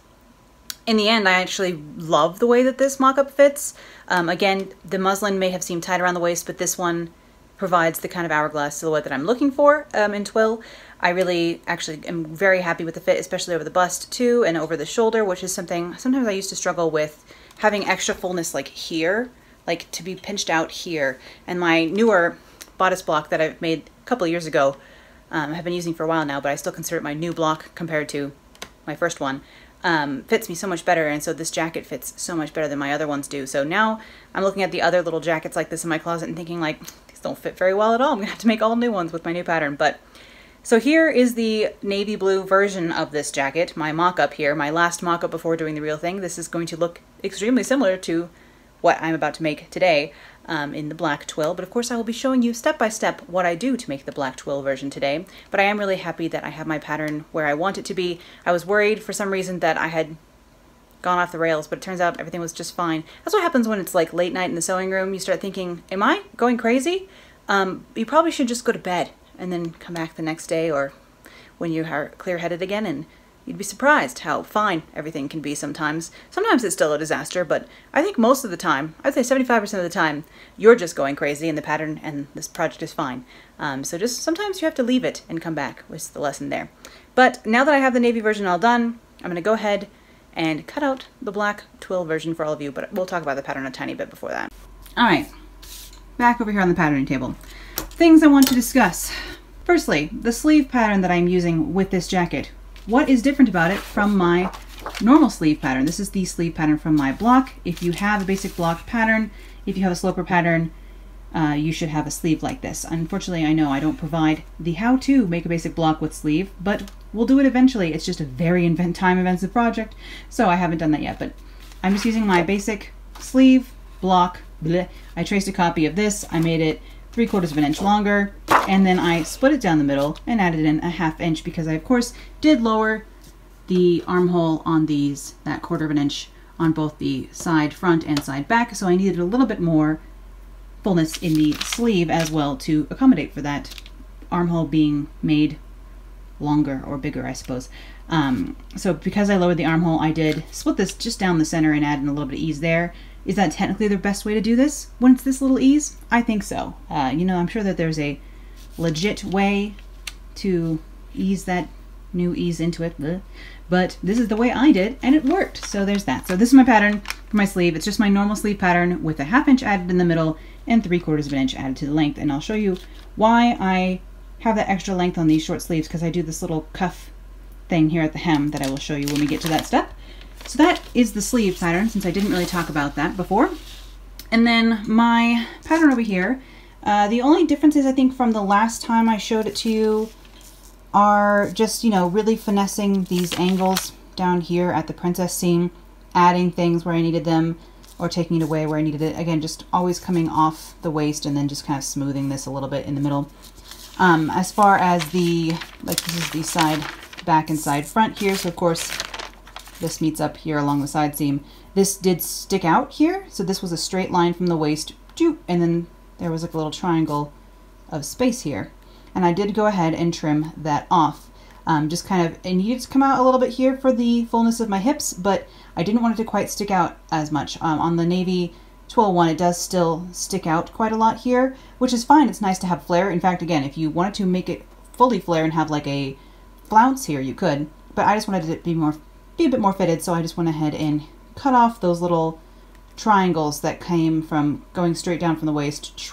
in the end, I actually love the way that this mock-up fits. Um, again, the muslin may have seemed tight around the waist, but this one provides the kind of hourglass silhouette that I'm looking for um, in twill. I really actually am very happy with the fit, especially over the bust too, and over the shoulder, which is something sometimes I used to struggle with having extra fullness like here, like to be pinched out here. And my newer bodice block that I've made a couple years ago, um, I've been using for a while now, but I still consider it my new block compared to my first one um, fits me so much better and so this jacket fits so much better than my other ones do. So now I'm looking at the other little jackets like this in my closet and thinking like, these don't fit very well at all. I'm gonna have to make all new ones with my new pattern. But so here is the navy blue version of this jacket, my mock-up here, my last mock-up before doing the real thing. This is going to look extremely similar to what I'm about to make today um, in the black twill. But of course I will be showing you step by step what I do to make the black twill version today. But I am really happy that I have my pattern where I want it to be. I was worried for some reason that I had gone off the rails, but it turns out everything was just fine. That's what happens when it's like late night in the sewing room. You start thinking, am I going crazy? Um, you probably should just go to bed and then come back the next day or when you are clear-headed again and You'd be surprised how fine everything can be sometimes. Sometimes it's still a disaster, but I think most of the time, I'd say 75% of the time, you're just going crazy in the pattern and this project is fine. Um, so just sometimes you have to leave it and come back was the lesson there. But now that I have the navy version all done, I'm going to go ahead and cut out the black twill version for all of you, but we'll talk about the pattern a tiny bit before that. All right, back over here on the patterning table. Things I want to discuss. Firstly, the sleeve pattern that I'm using with this jacket. What is different about it from my normal sleeve pattern? This is the sleeve pattern from my block. If you have a basic block pattern, if you have a sloper pattern, uh, you should have a sleeve like this. Unfortunately, I know I don't provide the how to make a basic block with sleeve, but we'll do it eventually. It's just a very invent time intensive project, so I haven't done that yet, but I'm just using my basic sleeve block. Bleh. I traced a copy of this. I made it three quarters of an inch longer, and then I split it down the middle and added in a half inch because I, of course, did lower the armhole on these that quarter of an inch on both the side front and side back, so I needed a little bit more fullness in the sleeve as well to accommodate for that armhole being made longer or bigger, I suppose. Um, so because I lowered the armhole, I did split this just down the center and add in a little bit of ease there. Is that technically the best way to do this when it's this little ease? I think so. Uh, you know, I'm sure that there's a legit way to ease that new ease into it. But this is the way I did, and it worked. So there's that. So this is my pattern for my sleeve. It's just my normal sleeve pattern with a half inch added in the middle and three quarters of an inch added to the length. And I'll show you why I have that extra length on these short sleeves because I do this little cuff thing here at the hem that I will show you when we get to that step. So that is the sleeve pattern since I didn't really talk about that before. And then my pattern over here, uh, the only differences I think from the last time I showed it to you are just, you know, really finessing these angles down here at the princess seam, adding things where I needed them, or taking it away where I needed it. Again, just always coming off the waist and then just kind of smoothing this a little bit in the middle. Um, as far as the, like this is the side back and side front here. So of course this meets up here along the side seam. This did stick out here. So this was a straight line from the waist and then there was like a little triangle of space here. And I did go ahead and trim that off. Um, just kind of, it needed to come out a little bit here for the fullness of my hips, but I didn't want it to quite stick out as much. Um, on the navy twill one, it does still stick out quite a lot here, which is fine. It's nice to have flare. In fact, again, if you wanted to make it fully flare and have like a flounce here, you could. But I just wanted it to be more, be a bit more fitted, so I just went ahead and cut off those little triangles that came from going straight down from the waist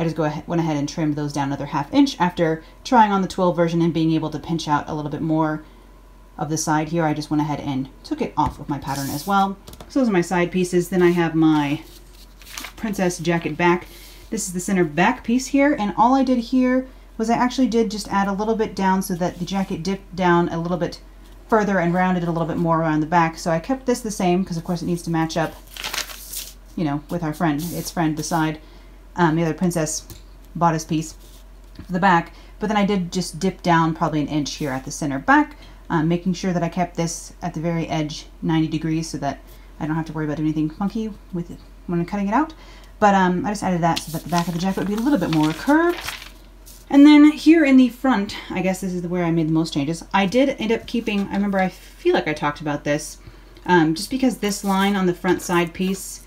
I just go ahead, went ahead and trimmed those down another half inch after trying on the twill version and being able to pinch out a little bit more of the side here. I just went ahead and took it off of my pattern as well. So those are my side pieces. Then I have my princess jacket back. This is the center back piece here. And all I did here was I actually did just add a little bit down so that the jacket dipped down a little bit further and rounded a little bit more around the back. So I kept this the same because of course it needs to match up, you know, with our friend, its friend beside um, the other princess bodice piece for the back. But then I did just dip down probably an inch here at the center back, um, making sure that I kept this at the very edge 90 degrees so that I don't have to worry about anything funky with it when I'm cutting it out. But um, I just added that so that the back of the jacket would be a little bit more curved. And then here in the front, I guess this is where I made the most changes. I did end up keeping, I remember I feel like I talked about this, um, just because this line on the front side piece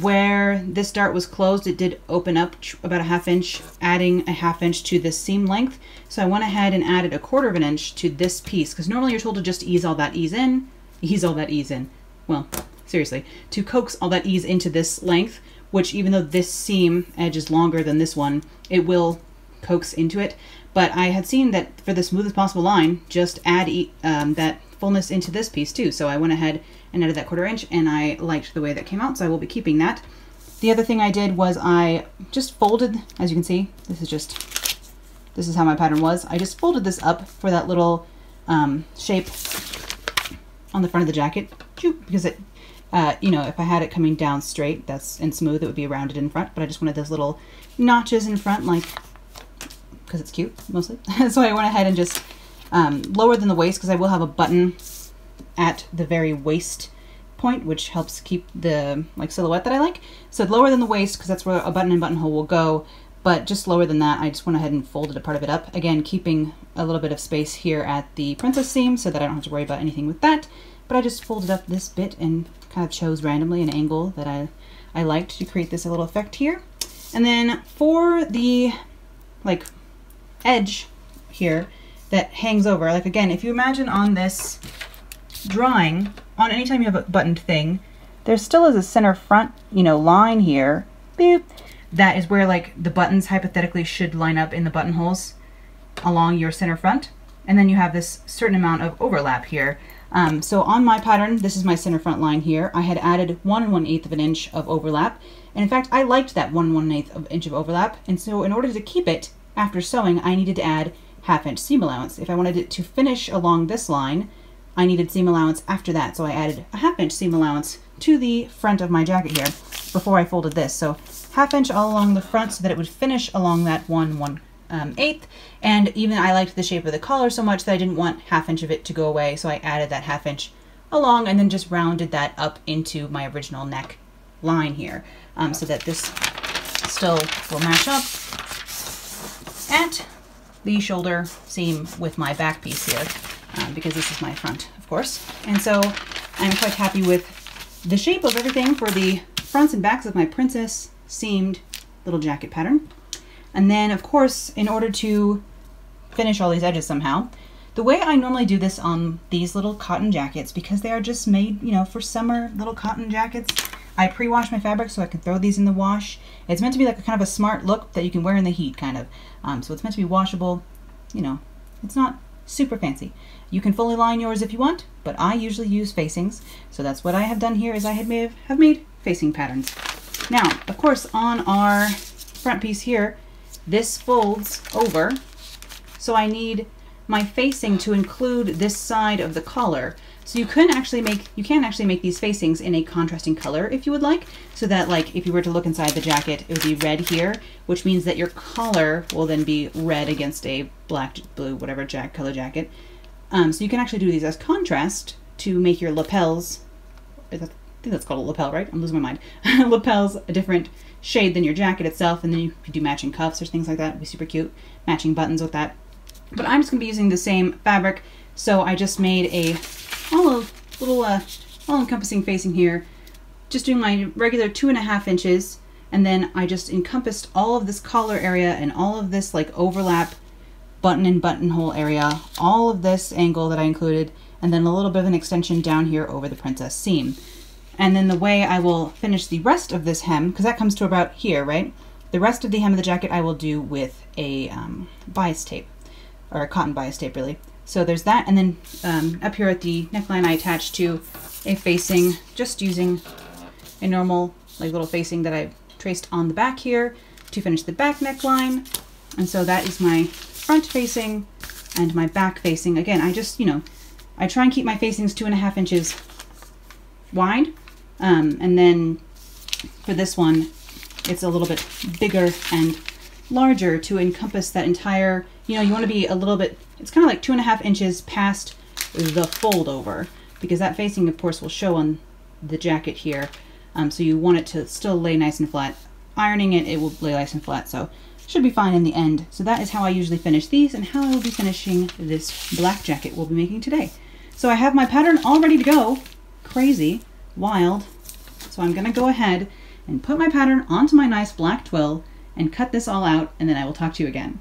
where this dart was closed, it did open up about a half inch, adding a half inch to the seam length. So I went ahead and added a quarter of an inch to this piece, because normally you're told to just ease all that ease in, ease all that ease in. Well, seriously, to coax all that ease into this length, which even though this seam edge is longer than this one, it will coax into it. But I had seen that for the smoothest possible line, just add um, that fullness into this piece too. So I went ahead and added that quarter inch and I liked the way that came out, so I will be keeping that. The other thing I did was I just folded, as you can see, this is just, this is how my pattern was. I just folded this up for that little um, shape on the front of the jacket, because it, uh, you know, if I had it coming down straight, that's and smooth, it would be rounded in front, but I just wanted those little notches in front, like, because it's cute, mostly. so I went ahead and just um, lower than the waist, because I will have a button at the very waist point, which helps keep the like silhouette that I like. So lower than the waist, because that's where a button and buttonhole will go, but just lower than that, I just went ahead and folded a part of it up. Again, keeping a little bit of space here at the princess seam so that I don't have to worry about anything with that. But I just folded up this bit and kind of chose randomly an angle that I, I liked to create this little effect here. And then for the like edge here that hangs over, like again, if you imagine on this drawing, on anytime you have a buttoned thing, there still is a center front, you know, line here. Boop. That is where like the buttons hypothetically should line up in the buttonholes along your center front. And then you have this certain amount of overlap here. Um, so on my pattern, this is my center front line here. I had added one and one eighth of an inch of overlap. And in fact, I liked that one and one eighth of inch of overlap. And so in order to keep it after sewing, I needed to add half inch seam allowance. If I wanted it to finish along this line, I needed seam allowance after that. So I added a half inch seam allowance to the front of my jacket here before I folded this. So half inch all along the front so that it would finish along that one one um, eighth. And even I liked the shape of the collar so much that I didn't want half inch of it to go away. So I added that half inch along and then just rounded that up into my original neck line here um, so that this still will match up at the shoulder seam with my back piece here um, because this is my front, of course. And so I'm quite happy with the shape of everything for the fronts and backs of my princess seamed little jacket pattern. And then, of course, in order to finish all these edges somehow, the way I normally do this on these little cotton jackets, because they are just made, you know, for summer little cotton jackets, I pre-wash my fabric so I can throw these in the wash. It's meant to be like a kind of a smart look that you can wear in the heat, kind of. Um, so it's meant to be washable. You know, it's not super fancy. You can fully line yours if you want, but I usually use facings. So that's what I have done here is I had made, have made facing patterns. Now, of course, on our front piece here, this folds over. So I need my facing to include this side of the collar. So you can actually make you can actually make these facings in a contrasting color if you would like, so that like if you were to look inside the jacket, it would be red here, which means that your collar will then be red against a black, blue, whatever jack color jacket. Um, so you can actually do these as contrast to make your lapels. I think that's called a lapel, right? I'm losing my mind. lapels a different shade than your jacket itself, and then you could do matching cuffs or things like that. It'd be super cute. Matching buttons with that. But I'm just gonna be using the same fabric, so I just made a all little uh, all-encompassing facing here. Just doing my regular two and a half inches, and then I just encompassed all of this collar area and all of this like overlap button and buttonhole area, all of this angle that I included, and then a little bit of an extension down here over the princess seam. And then the way I will finish the rest of this hem, because that comes to about here, right? The rest of the hem of the jacket I will do with a um, bias tape, or a cotton bias tape really. So there's that, and then um, up here at the neckline I attached to a facing, just using a normal like little facing that I traced on the back here to finish the back neckline. And so that is my front facing and my back facing. Again, I just, you know, I try and keep my facings two and a half inches wide. Um, and then for this one, it's a little bit bigger and larger to encompass that entire, you know, you want to be a little bit, it's kind of like two and a half inches past the fold over because that facing of course will show on the jacket here. Um, so you want it to still lay nice and flat. Ironing it, it will lay nice and flat. So should be fine in the end. So that is how I usually finish these and how I will be finishing this black jacket we'll be making today. So I have my pattern all ready to go. Crazy, wild. So I'm gonna go ahead and put my pattern onto my nice black twill and cut this all out and then I will talk to you again.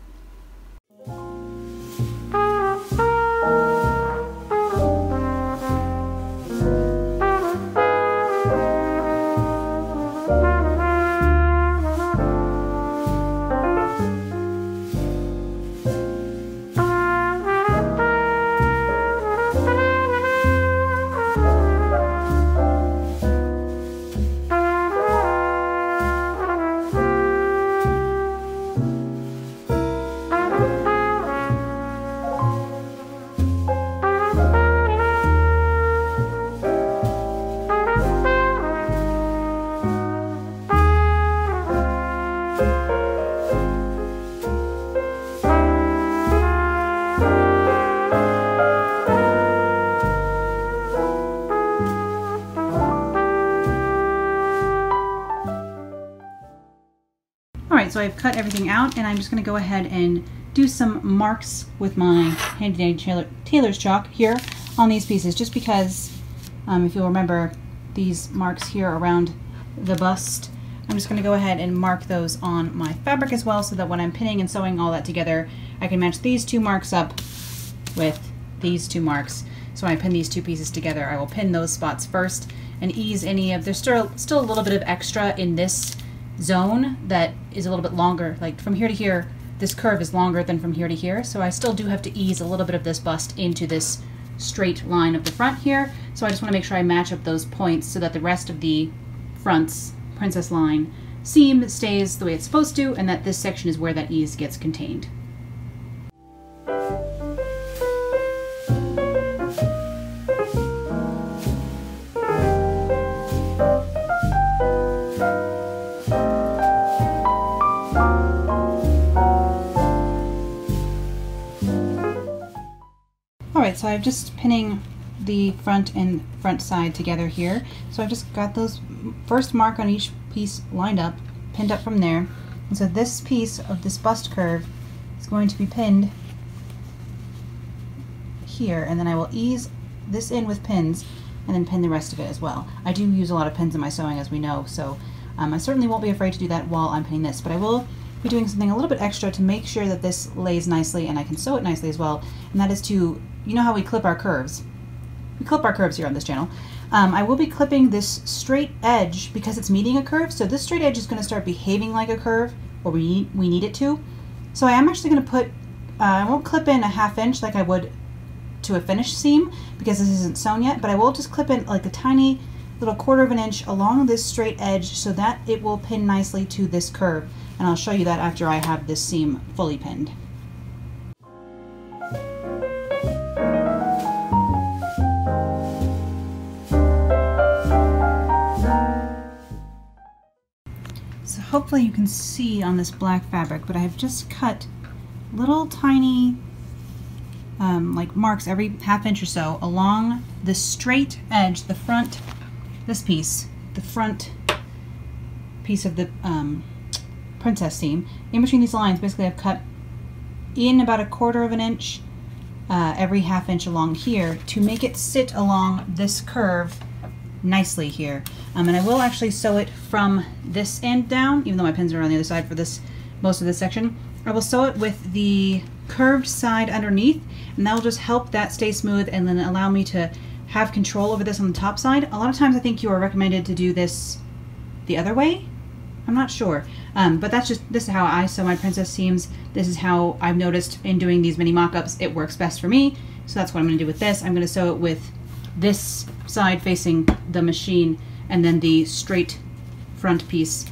So I've cut everything out and I'm just going to go ahead and do some marks with my handy dandy tailor, tailor's chalk here on these pieces just because um, if you'll remember these marks here around the bust I'm just going to go ahead and mark those on my fabric as well so that when I'm pinning and sewing all that together I can match these two marks up with these two marks. So when I pin these two pieces together, I will pin those spots first and ease any of, there's still, still a little bit of extra in this zone that is a little bit longer. Like from here to here, this curve is longer than from here to here. So I still do have to ease a little bit of this bust into this straight line of the front here. So I just want to make sure I match up those points so that the rest of the front's princess line seam stays the way it's supposed to and that this section is where that ease gets contained. Alright, so I'm just pinning the front and front side together here. So I've just got those first mark on each piece lined up, pinned up from there. And so this piece of this bust curve is going to be pinned here, and then I will ease this in with pins and then pin the rest of it as well. I do use a lot of pins in my sewing as we know, so um, I certainly won't be afraid to do that while I'm pinning this, but I will be doing something a little bit extra to make sure that this lays nicely and I can sew it nicely as well, and that is to, you know how we clip our curves? We clip our curves here on this channel. Um, I will be clipping this straight edge because it's meeting a curve. So this straight edge is going to start behaving like a curve, or we need, we need it to. So I am actually going to put, uh, I won't clip in a half inch like I would to a finished seam because this isn't sewn yet, but I will just clip in like a tiny little quarter of an inch along this straight edge so that it will pin nicely to this curve. And I'll show you that after I have this seam fully pinned. So hopefully you can see on this black fabric, but I have just cut little tiny um, like marks every half inch or so along the straight edge, the front, this piece, the front piece of the um, princess seam. In between these lines, basically I've cut in about a quarter of an inch uh, every half inch along here to make it sit along this curve nicely here. Um, and I will actually sew it from this end down, even though my pins are on the other side for this most of this section. I will sew it with the curved side underneath, and that will just help that stay smooth and then allow me to have control over this on the top side. A lot of times I think you are recommended to do this the other way. I'm not sure, um, but that's just, this is how I sew my princess seams. This is how I've noticed in doing these mini mock-ups, it works best for me. So that's what I'm gonna do with this. I'm gonna sew it with this side facing the machine and then the straight front piece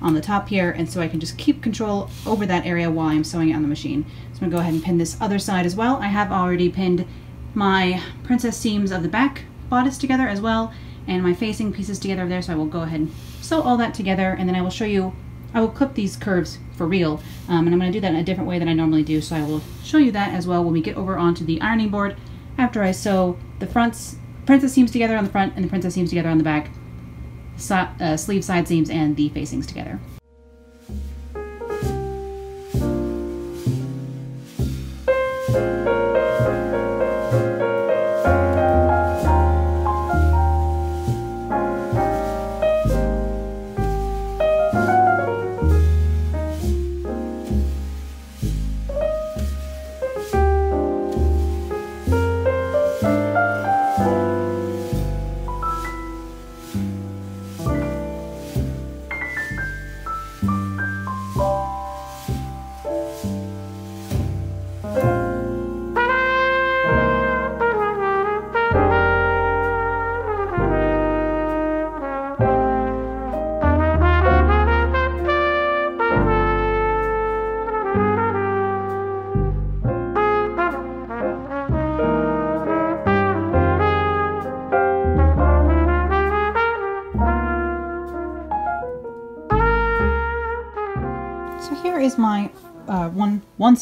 on the top here and so I can just keep control over that area while I'm sewing it on the machine. So I'm going to go ahead and pin this other side as well. I have already pinned my princess seams of the back bodice together as well and my facing pieces together there so I will go ahead and sew all that together and then I will show you I will clip these curves for real um, and I'm going to do that in a different way than I normally do so I will show you that as well when we get over onto the ironing board after I sew the fronts princess seams together on the front and the princess seams together on the back, so, uh, sleeve side seams and the facings together.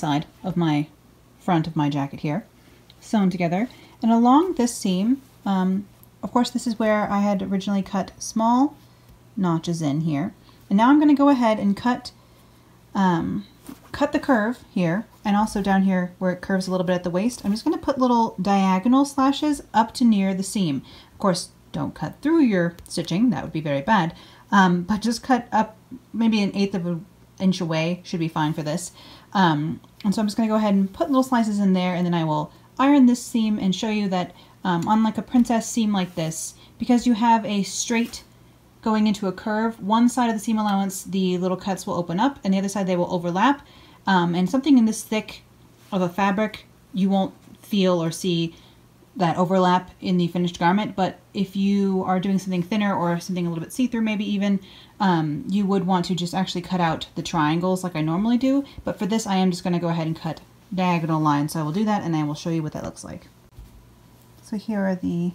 Side of my front of my jacket here sewn together. And along this seam um, of course this is where I had originally cut small notches in here. And now I'm going to go ahead and cut um, cut the curve here and also down here where it curves a little bit at the waist. I'm just going to put little diagonal slashes up to near the seam. Of course don't cut through your stitching. That would be very bad. Um, but just cut up maybe an eighth of a inch away should be fine for this. Um, and so I'm just going to go ahead and put little slices in there and then I will iron this seam and show you that um, on like a princess seam like this, because you have a straight going into a curve, one side of the seam allowance, the little cuts will open up, and the other side they will overlap. Um, and something in this thick of a fabric, you won't feel or see that overlap in the finished garment. But if you are doing something thinner or something a little bit see-through maybe even, um, you would want to just actually cut out the triangles like I normally do. But for this, I am just going to go ahead and cut diagonal lines. So I will do that and I will show you what that looks like. So here are the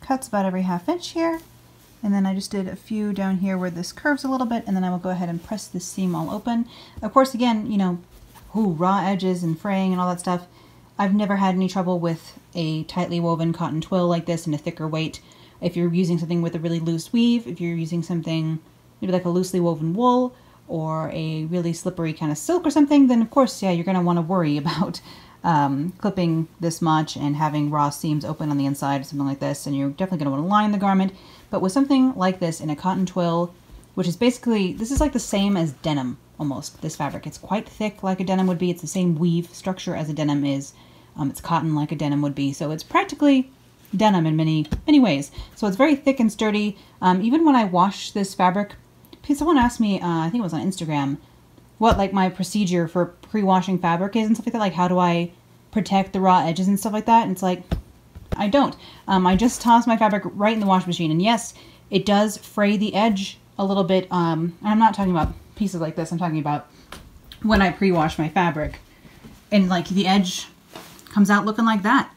cuts about every half inch here. And then I just did a few down here where this curves a little bit, and then I will go ahead and press this seam all open. Of course, again, you know, ooh, raw edges and fraying and all that stuff. I've never had any trouble with a tightly woven cotton twill like this and a thicker weight. If you're using something with a really loose weave, if you're using something maybe like a loosely woven wool or a really slippery kind of silk or something, then of course, yeah, you're going to want to worry about um, clipping this much and having raw seams open on the inside, something like this, and you're definitely going to want to line the garment. But with something like this in a cotton twill, which is basically, this is like the same as denim almost, this fabric. It's quite thick like a denim would be. It's the same weave structure as a denim is. Um, it's cotton like a denim would be. So it's practically denim in many, many ways. So it's very thick and sturdy. Um, even when I wash this fabric, someone asked me, uh, I think it was on Instagram, what like my procedure for pre-washing fabric is and stuff like that. Like how do I protect the raw edges and stuff like that? And it's like, I don't. Um, I just toss my fabric right in the wash machine. And yes, it does fray the edge a little bit. Um, I'm not talking about pieces like this. I'm talking about when I pre-wash my fabric. And like the edge comes out looking like that.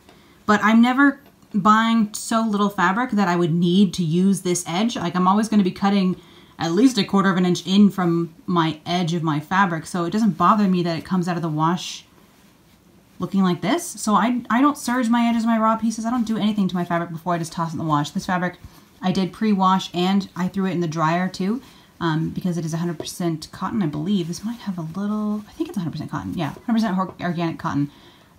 But I'm never buying so little fabric that I would need to use this edge. Like I'm always going to be cutting at least a quarter of an inch in from my edge of my fabric. So it doesn't bother me that it comes out of the wash looking like this. So I, I don't serge my edges of my raw pieces. I don't do anything to my fabric before I just toss it in the wash. This fabric I did pre-wash and I threw it in the dryer too um, because it is 100% cotton, I believe. This might have a little, I think it's 100% cotton. Yeah, 100% organic cotton.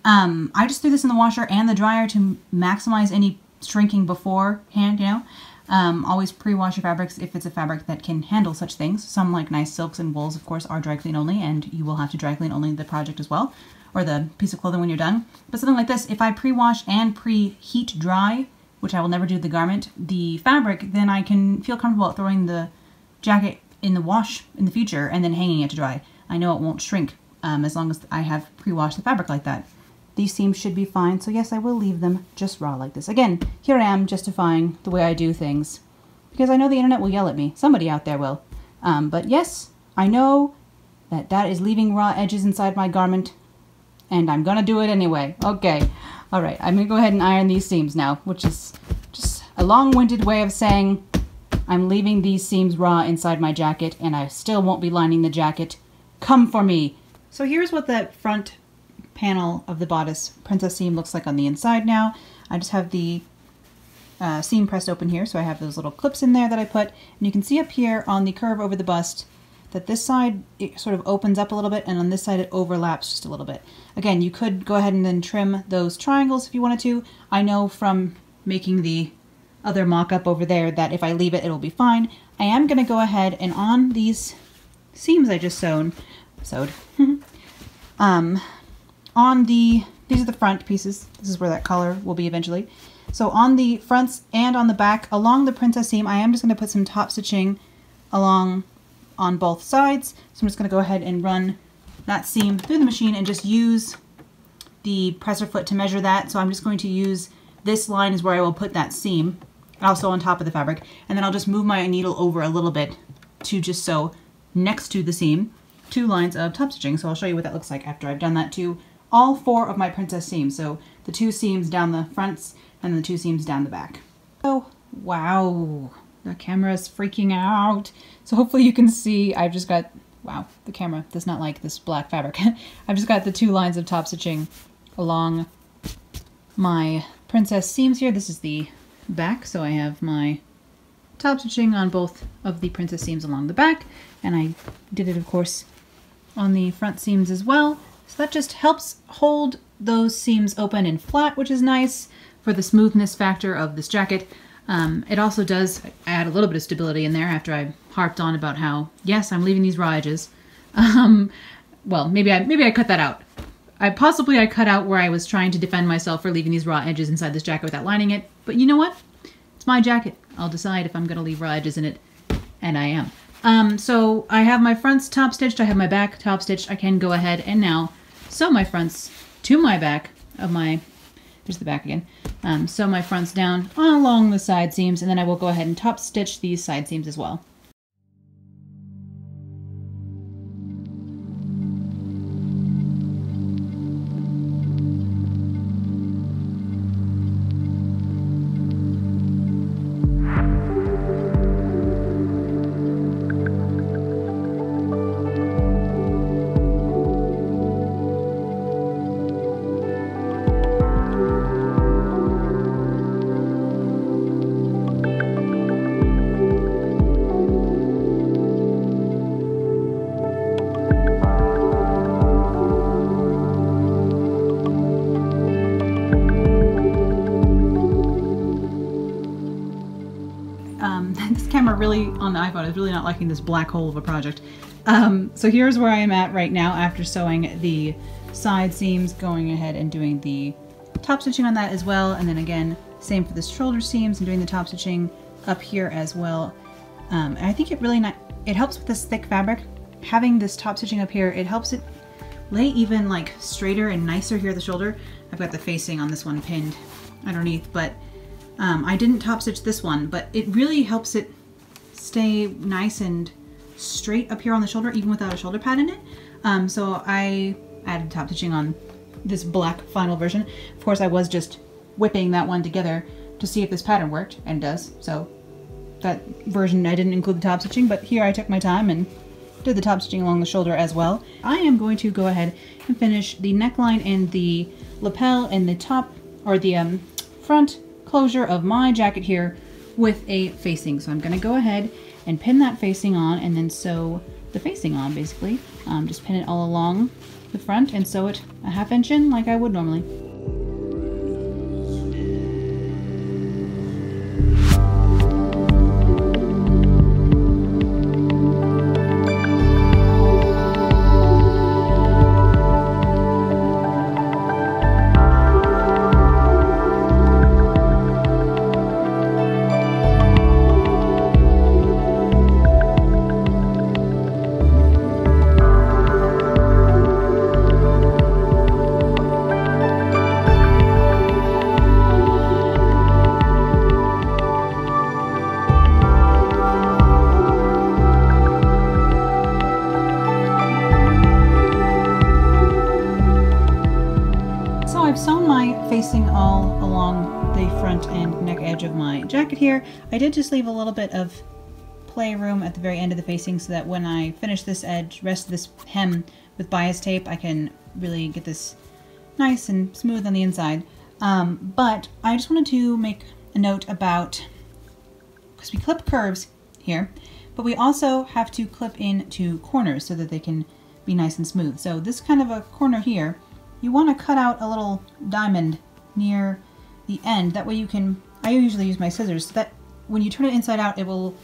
Um, I just threw this in the washer and the dryer to maximize any shrinking beforehand, you know. Um, always pre-wash your fabrics if it's a fabric that can handle such things. Some like nice silks and wools, of course, are dry clean only, and you will have to dry clean only the project as well or the piece of clothing when you're done. But something like this, if I pre-wash and pre-heat dry, which I will never do the garment, the fabric, then I can feel comfortable throwing the jacket in the wash in the future and then hanging it to dry. I know it won't shrink um, as long as I have pre-washed the fabric like that. These seams should be fine, so yes, I will leave them just raw like this. Again, here I am justifying the way I do things because I know the internet will yell at me. Somebody out there will. Um, but yes, I know that that is leaving raw edges inside my garment and I'm gonna do it anyway. Okay, all right, I'm gonna go ahead and iron these seams now, which is just a long-winded way of saying I'm leaving these seams raw inside my jacket and I still won't be lining the jacket. Come for me. So here's what that front panel of the bodice princess seam looks like on the inside now. I just have the uh, seam pressed open here, so I have those little clips in there that I put. And you can see up here on the curve over the bust, that this side it sort of opens up a little bit and on this side it overlaps just a little bit. Again, you could go ahead and then trim those triangles if you wanted to. I know from making the other mock-up over there that if I leave it, it'll be fine. I am going to go ahead and on these seams I just sewn, sewed, um, on the, these are the front pieces. This is where that collar will be eventually. So on the fronts and on the back, along the princess seam, I am just going to put some top stitching along on both sides. So I'm just going to go ahead and run that seam through the machine and just use the presser foot to measure that. So I'm just going to use this line is where I will put that seam also on top of the fabric. And then I'll just move my needle over a little bit to just sew next to the seam two lines of top stitching. So I'll show you what that looks like after I've done that to all four of my princess seams. So the two seams down the fronts and the two seams down the back. Oh, wow. The camera is freaking out. So hopefully you can see I've just got, wow, the camera does not like this black fabric. I've just got the two lines of top stitching along my princess seams here. This is the back, so I have my top stitching on both of the princess seams along the back, and I did it, of course, on the front seams as well. So that just helps hold those seams open and flat, which is nice for the smoothness factor of this jacket. Um, it also does add a little bit of stability in there after I harped on about how, yes, I'm leaving these raw edges. Um, well, maybe I, maybe I cut that out. I possibly I cut out where I was trying to defend myself for leaving these raw edges inside this jacket without lining it. But you know what? It's my jacket. I'll decide if I'm going to leave raw edges in it, and I am. Um, so I have my fronts top stitched. I have my back top stitched. I can go ahead and now sew my fronts to my back of my. There's the back again. Um, sew my fronts down along the side seams, and then I will go ahead and top stitch these side seams as well. iPhone is really not liking this black hole of a project. Um, so here's where I am at right now after sewing the side seams, going ahead and doing the top stitching on that as well. And then again, same for the shoulder seams and doing the top stitching up here as well. Um, and I think it really not, it helps with this thick fabric. Having this top stitching up here, it helps it lay even like straighter and nicer here at the shoulder. I've got the facing on this one pinned underneath, but um, I didn't top stitch this one, but it really helps it stay nice and straight up here on the shoulder, even without a shoulder pad in it. Um, so I added top stitching on this black final version. Of course, I was just whipping that one together to see if this pattern worked, and does. So that version I didn't include the top stitching, but here I took my time and did the top stitching along the shoulder as well. I am going to go ahead and finish the neckline and the lapel and the top, or the um, front closure of my jacket here with a facing. So I'm going to go ahead and pin that facing on and then sew the facing on basically. Um, just pin it all along the front and sew it a half inch in like I would normally. I did just leave a little bit of playroom at the very end of the facing so that when I finish this edge, rest of this hem with bias tape, I can really get this nice and smooth on the inside. Um, but I just wanted to make a note about, because we clip curves here, but we also have to clip in into corners so that they can be nice and smooth. So this kind of a corner here, you want to cut out a little diamond near the end. That way you can, I usually use my scissors, so that when you turn it inside out, it will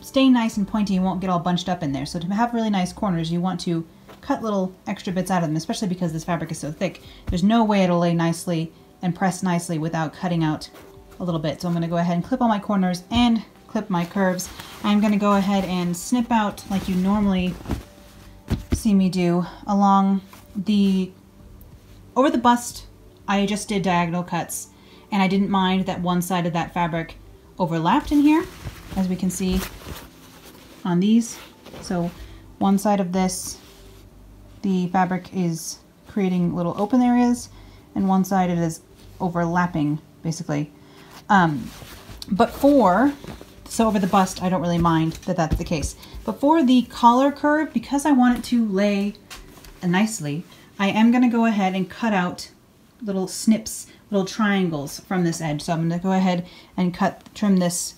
stay nice and pointy and won't get all bunched up in there. So to have really nice corners, you want to cut little extra bits out of them, especially because this fabric is so thick. There's no way it'll lay nicely and press nicely without cutting out a little bit. So I'm going to go ahead and clip all my corners and clip my curves. I'm going to go ahead and snip out like you normally see me do along the over the bust, I just did diagonal cuts and I didn't mind that one side of that fabric overlapped in here, as we can see on these. So one side of this, the fabric is creating little open areas and one side it is overlapping basically. Um, but for, so over the bust, I don't really mind that that's the case. But for the collar curve, because I want it to lay nicely, I am going to go ahead and cut out little snips, little triangles from this edge. So I'm going to go ahead and cut, trim this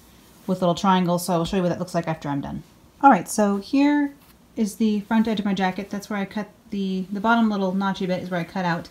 with little triangles. So I'll show you what that looks like after I'm done. All right, so here is the front edge of my jacket. That's where I cut the, the bottom little notchy bit is where I cut out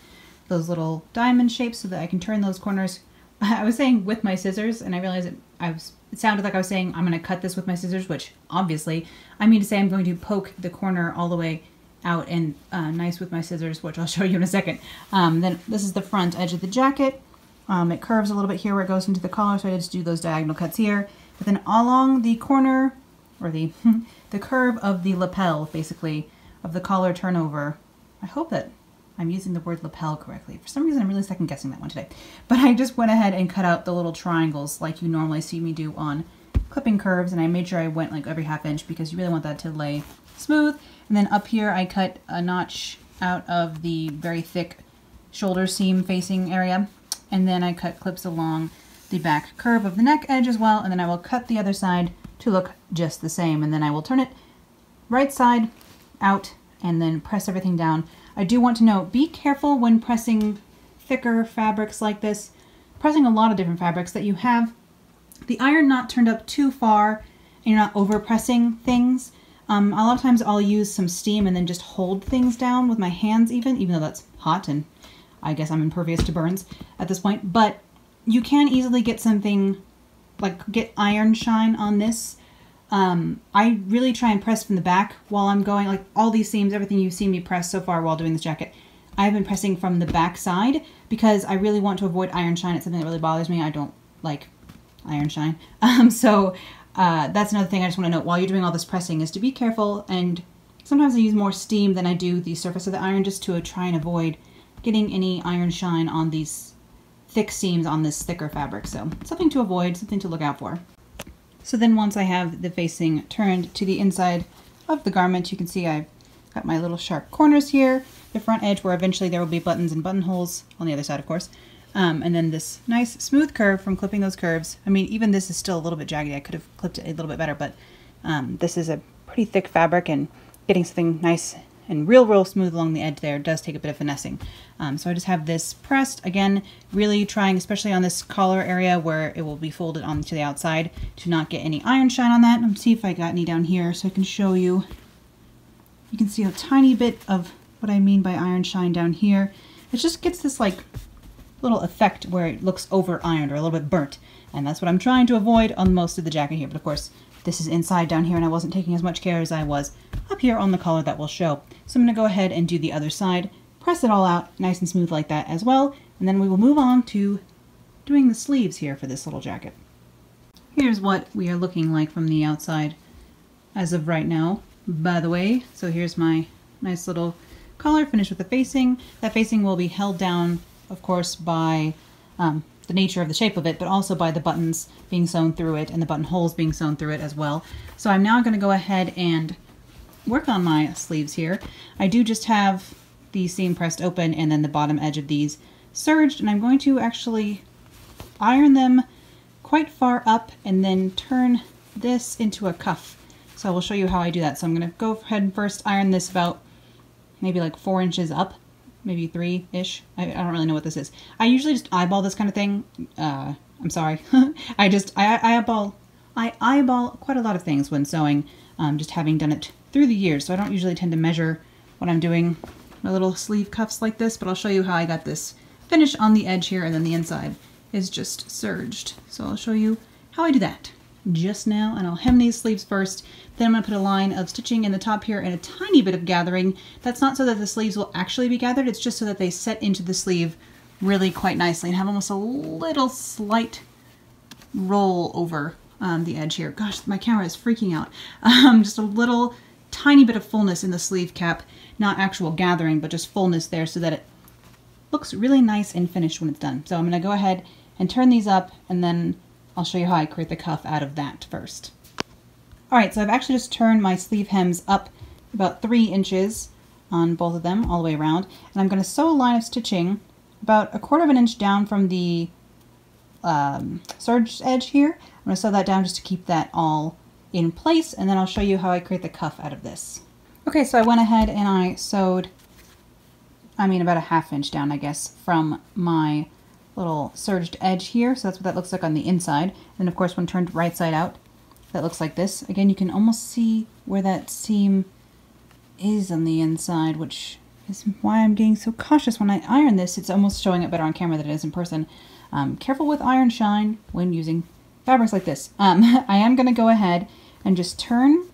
those little diamond shapes so that I can turn those corners. I was saying with my scissors and I realized it, I was, it sounded like I was saying I'm going to cut this with my scissors, which obviously I mean to say I'm going to poke the corner all the way out and uh, nice with my scissors, which I'll show you in a second. Um, then this is the front edge of the jacket. Um, it curves a little bit here where it goes into the collar, so I just do those diagonal cuts here. But then along the corner, or the, the curve of the lapel, basically, of the collar turnover, I hope that I'm using the word lapel correctly. For some reason, I'm really second guessing that one today. But I just went ahead and cut out the little triangles like you normally see me do on clipping curves. And I made sure I went like every half inch because you really want that to lay smooth. And then up here, I cut a notch out of the very thick shoulder seam facing area. And then I cut clips along the back curve of the neck edge as well. And then I will cut the other side to look just the same. And then I will turn it right side out and then press everything down I do want to note, be careful when pressing thicker fabrics like this, pressing a lot of different fabrics, that you have the iron not turned up too far and you're not over pressing things. Um, a lot of times I'll use some steam and then just hold things down with my hands even, even though that's hot and I guess I'm impervious to burns at this point. But you can easily get something, like get iron shine on this um, I really try and press from the back while I'm going, like all these seams, everything you've seen me press so far while doing this jacket. I've been pressing from the back side because I really want to avoid iron shine. It's something that really bothers me. I don't like iron shine. Um, so uh, that's another thing I just want to note while you're doing all this pressing is to be careful and sometimes I use more steam than I do the surface of the iron just to try and avoid getting any iron shine on these thick seams on this thicker fabric. So something to avoid, something to look out for. So then once I have the facing turned to the inside of the garment, you can see I've got my little sharp corners here, the front edge where eventually there will be buttons and buttonholes on the other side, of course. Um, and then this nice smooth curve from clipping those curves. I mean, even this is still a little bit jaggedy. I could have clipped it a little bit better, but um, this is a pretty thick fabric and getting something nice and real, real smooth along the edge there does take a bit of finessing. Um, so I just have this pressed, again, really trying, especially on this collar area where it will be folded onto the outside, to not get any iron shine on that. Let's see if I got any down here so I can show you. You can see a tiny bit of what I mean by iron shine down here. It just gets this like little effect where it looks over ironed or a little bit burnt. And that's what I'm trying to avoid on most of the jacket here. But of course, this is inside down here and I wasn't taking as much care as I was up here on the collar that will show. So I'm going to go ahead and do the other side, press it all out nice and smooth like that as well, and then we will move on to doing the sleeves here for this little jacket. Here's what we are looking like from the outside as of right now, by the way. So here's my nice little collar finished with the facing. That facing will be held down, of course, by um, the nature of the shape of it, but also by the buttons being sewn through it and the buttonholes being sewn through it as well. So I'm now going to go ahead and work on my sleeves here. I do just have the seam pressed open and then the bottom edge of these serged, and I'm going to actually iron them quite far up and then turn this into a cuff. So I will show you how I do that. So I'm going to go ahead and first iron this about maybe like four inches up maybe three-ish. I, I, don't really know what this is. I usually just eyeball this kind of thing. Uh, I'm sorry. I just, I, I, eyeball, I eyeball quite a lot of things when sewing, um, just having done it through the years. So I don't usually tend to measure what I'm doing my little sleeve cuffs like this, but I'll show you how I got this finish on the edge here and then the inside is just serged. So I'll show you how I do that just now and I'll hem these sleeves first. Then I'm going to put a line of stitching in the top here and a tiny bit of gathering. That's not so that the sleeves will actually be gathered, it's just so that they set into the sleeve really quite nicely and have almost a little slight roll over um, the edge here. Gosh, my camera is freaking out. Um, just a little tiny bit of fullness in the sleeve cap, not actual gathering, but just fullness there so that it looks really nice and finished when it's done. So I'm going to go ahead and turn these up and then I'll show you how I create the cuff out of that first. All right, so I've actually just turned my sleeve hems up about three inches on both of them all the way around. And I'm gonna sew a line of stitching about a quarter of an inch down from the um, serge edge here. I'm gonna sew that down just to keep that all in place and then I'll show you how I create the cuff out of this. Okay, so I went ahead and I sewed, I mean about a half inch down, I guess, from my little serged edge here. So that's what that looks like on the inside. And of course, when turned right side out, that looks like this. Again, you can almost see where that seam is on the inside, which is why I'm getting so cautious when I iron this. It's almost showing it better on camera than it is in person. Um, careful with iron shine when using fabrics like this. Um, I am going to go ahead and just turn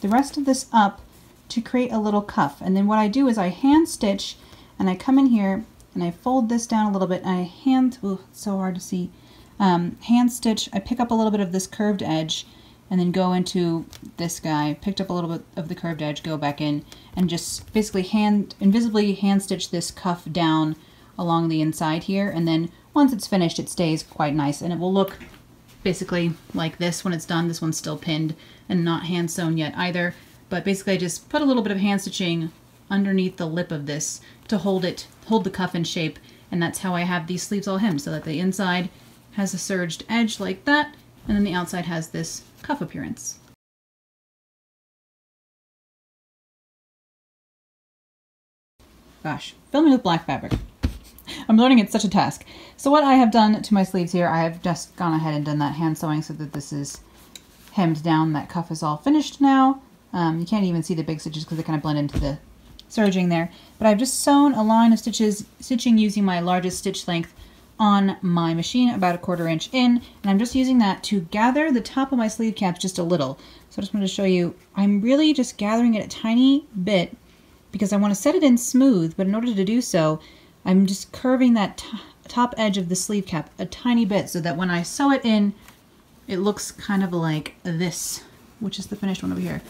the rest of this up to create a little cuff. And then what I do is I hand stitch and I come in here and I fold this down a little bit I hand, oh, it's so hard to see, um, hand stitch, I pick up a little bit of this curved edge and then go into this guy, picked up a little bit of the curved edge, go back in and just basically hand, invisibly hand stitch this cuff down along the inside here. And then once it's finished, it stays quite nice and it will look basically like this when it's done. This one's still pinned and not hand sewn yet either. But basically I just put a little bit of hand stitching underneath the lip of this to hold it, hold the cuff in shape. And that's how I have these sleeves all hemmed so that the inside has a serged edge like that. And then the outside has this cuff appearance. Gosh, filming with black fabric. I'm learning it's such a task. So what I have done to my sleeves here, I have just gone ahead and done that hand sewing so that this is hemmed down. That cuff is all finished now. Um, you can't even see the big stitches because they kind of blend into the serging there. But I've just sewn a line of stitches, stitching using my largest stitch length on my machine, about a quarter inch in, and I'm just using that to gather the top of my sleeve caps just a little. So I just wanted to show you, I'm really just gathering it a tiny bit because I want to set it in smooth, but in order to do so, I'm just curving that top edge of the sleeve cap a tiny bit so that when I sew it in, it looks kind of like this, which is the finished one over here.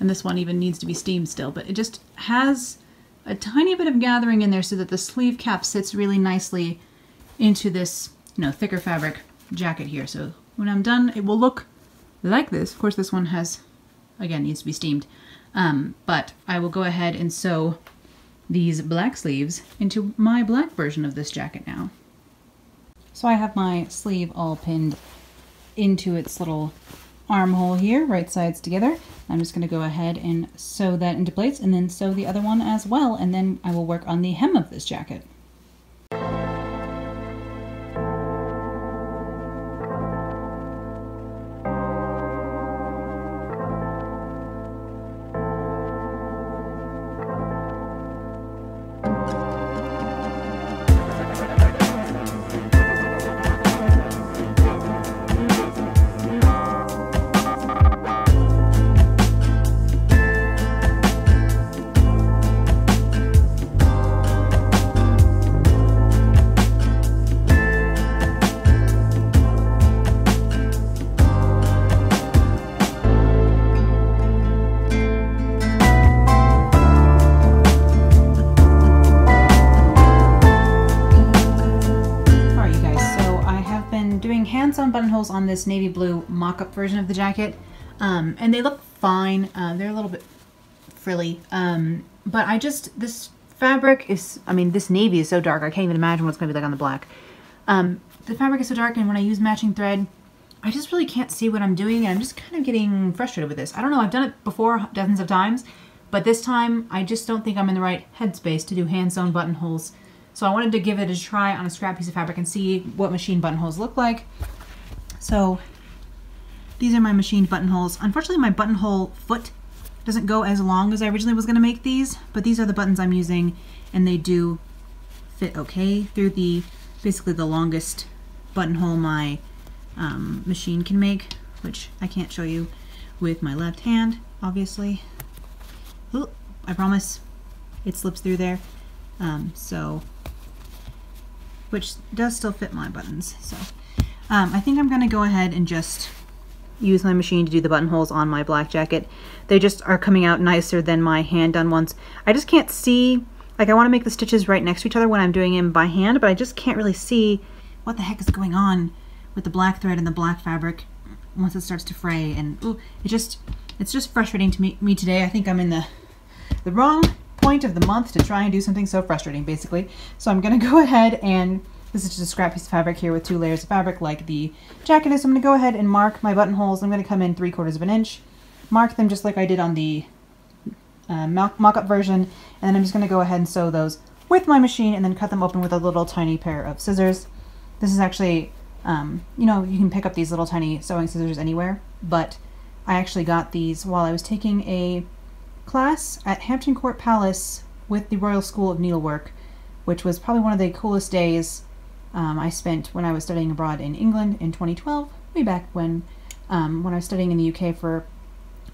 And this one even needs to be steamed still, but it just has a tiny bit of gathering in there so that the sleeve cap sits really nicely into this, you know, thicker fabric jacket here. So when I'm done, it will look like this. Of course, this one has, again, needs to be steamed. Um, but I will go ahead and sew these black sleeves into my black version of this jacket now. So I have my sleeve all pinned into its little armhole here, right sides together. I'm just going to go ahead and sew that into place and then sew the other one as well, and then I will work on the hem of this jacket. Hand-sewn on this navy blue mock-up version of the jacket, um, and they look fine. Uh, they're a little bit frilly, um, but I just, this fabric is, I mean, this navy is so dark, I can't even imagine what it's going to be like on the black. Um, the fabric is so dark, and when I use matching thread, I just really can't see what I'm doing, and I'm just kind of getting frustrated with this. I don't know, I've done it before dozens of times, but this time I just don't think I'm in the right headspace to do hand-sewn buttonholes. So I wanted to give it a try on a scrap piece of fabric and see what machine buttonholes look like. So these are my machined buttonholes. Unfortunately, my buttonhole foot doesn't go as long as I originally was going to make these, but these are the buttons I'm using, and they do fit okay through the basically the longest buttonhole my um, machine can make, which I can't show you with my left hand, obviously. Ooh, I promise it slips through there. Um, so, which does still fit my buttons. So um, I think I'm going to go ahead and just use my machine to do the buttonholes on my black jacket. They just are coming out nicer than my hand-done ones. I just can't see, like I want to make the stitches right next to each other when I'm doing them by hand, but I just can't really see what the heck is going on with the black thread and the black fabric once it starts to fray. And ooh, it just, it's just frustrating to me, me today. I think I'm in the, the wrong point of the month to try and do something so frustrating, basically. So I'm going to go ahead and this is just a scrap piece of fabric here with two layers of fabric like the jacket is. So I'm going to go ahead and mark my buttonholes. I'm going to come in three quarters of an inch, mark them just like I did on the uh, mock-up version, and then I'm just going to go ahead and sew those with my machine and then cut them open with a little tiny pair of scissors. This is actually, um, you know, you can pick up these little tiny sewing scissors anywhere, but I actually got these while I was taking a class at Hampton Court Palace with the Royal School of Needlework, which was probably one of the coolest days um, I spent when I was studying abroad in England in 2012, way back when, um, when I was studying in the UK for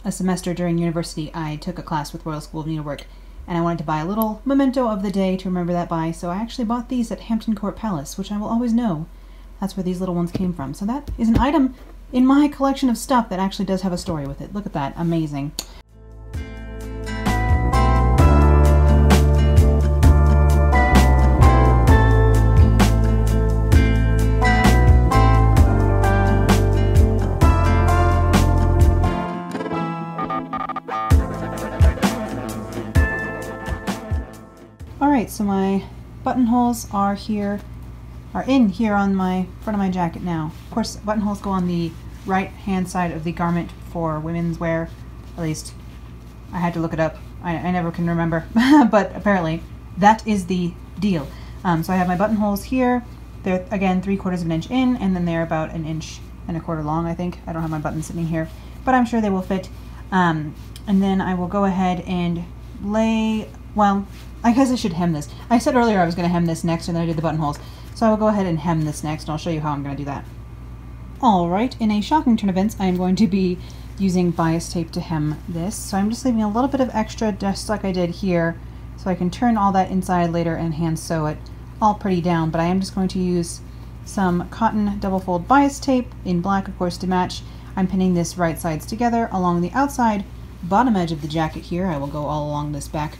a semester during university, I took a class with Royal School of Needlework, and I wanted to buy a little memento of the day to remember that by, so I actually bought these at Hampton Court Palace, which I will always know. That's where these little ones came from. So that is an item in my collection of stuff that actually does have a story with it. Look at that. Amazing. So my buttonholes are here, are in here on my front of my jacket now. Of course, buttonholes go on the right hand side of the garment for women's wear. At least, I had to look it up. I, I never can remember, but apparently that is the deal. Um, so I have my buttonholes here. They're, again, three quarters of an inch in, and then they're about an inch and a quarter long, I think. I don't have my buttons sitting here, but I'm sure they will fit. Um, and then I will go ahead and lay, well, I guess I should hem this. I said earlier I was going to hem this next and then I did the buttonholes. So I will go ahead and hem this next and I'll show you how I'm going to do that. Alright, in a shocking turn of events, I am going to be using bias tape to hem this. So I'm just leaving a little bit of extra just like I did here so I can turn all that inside later and hand sew it all pretty down. But I am just going to use some cotton double fold bias tape in black, of course, to match. I'm pinning this right sides together along the outside bottom edge of the jacket here. I will go all along this back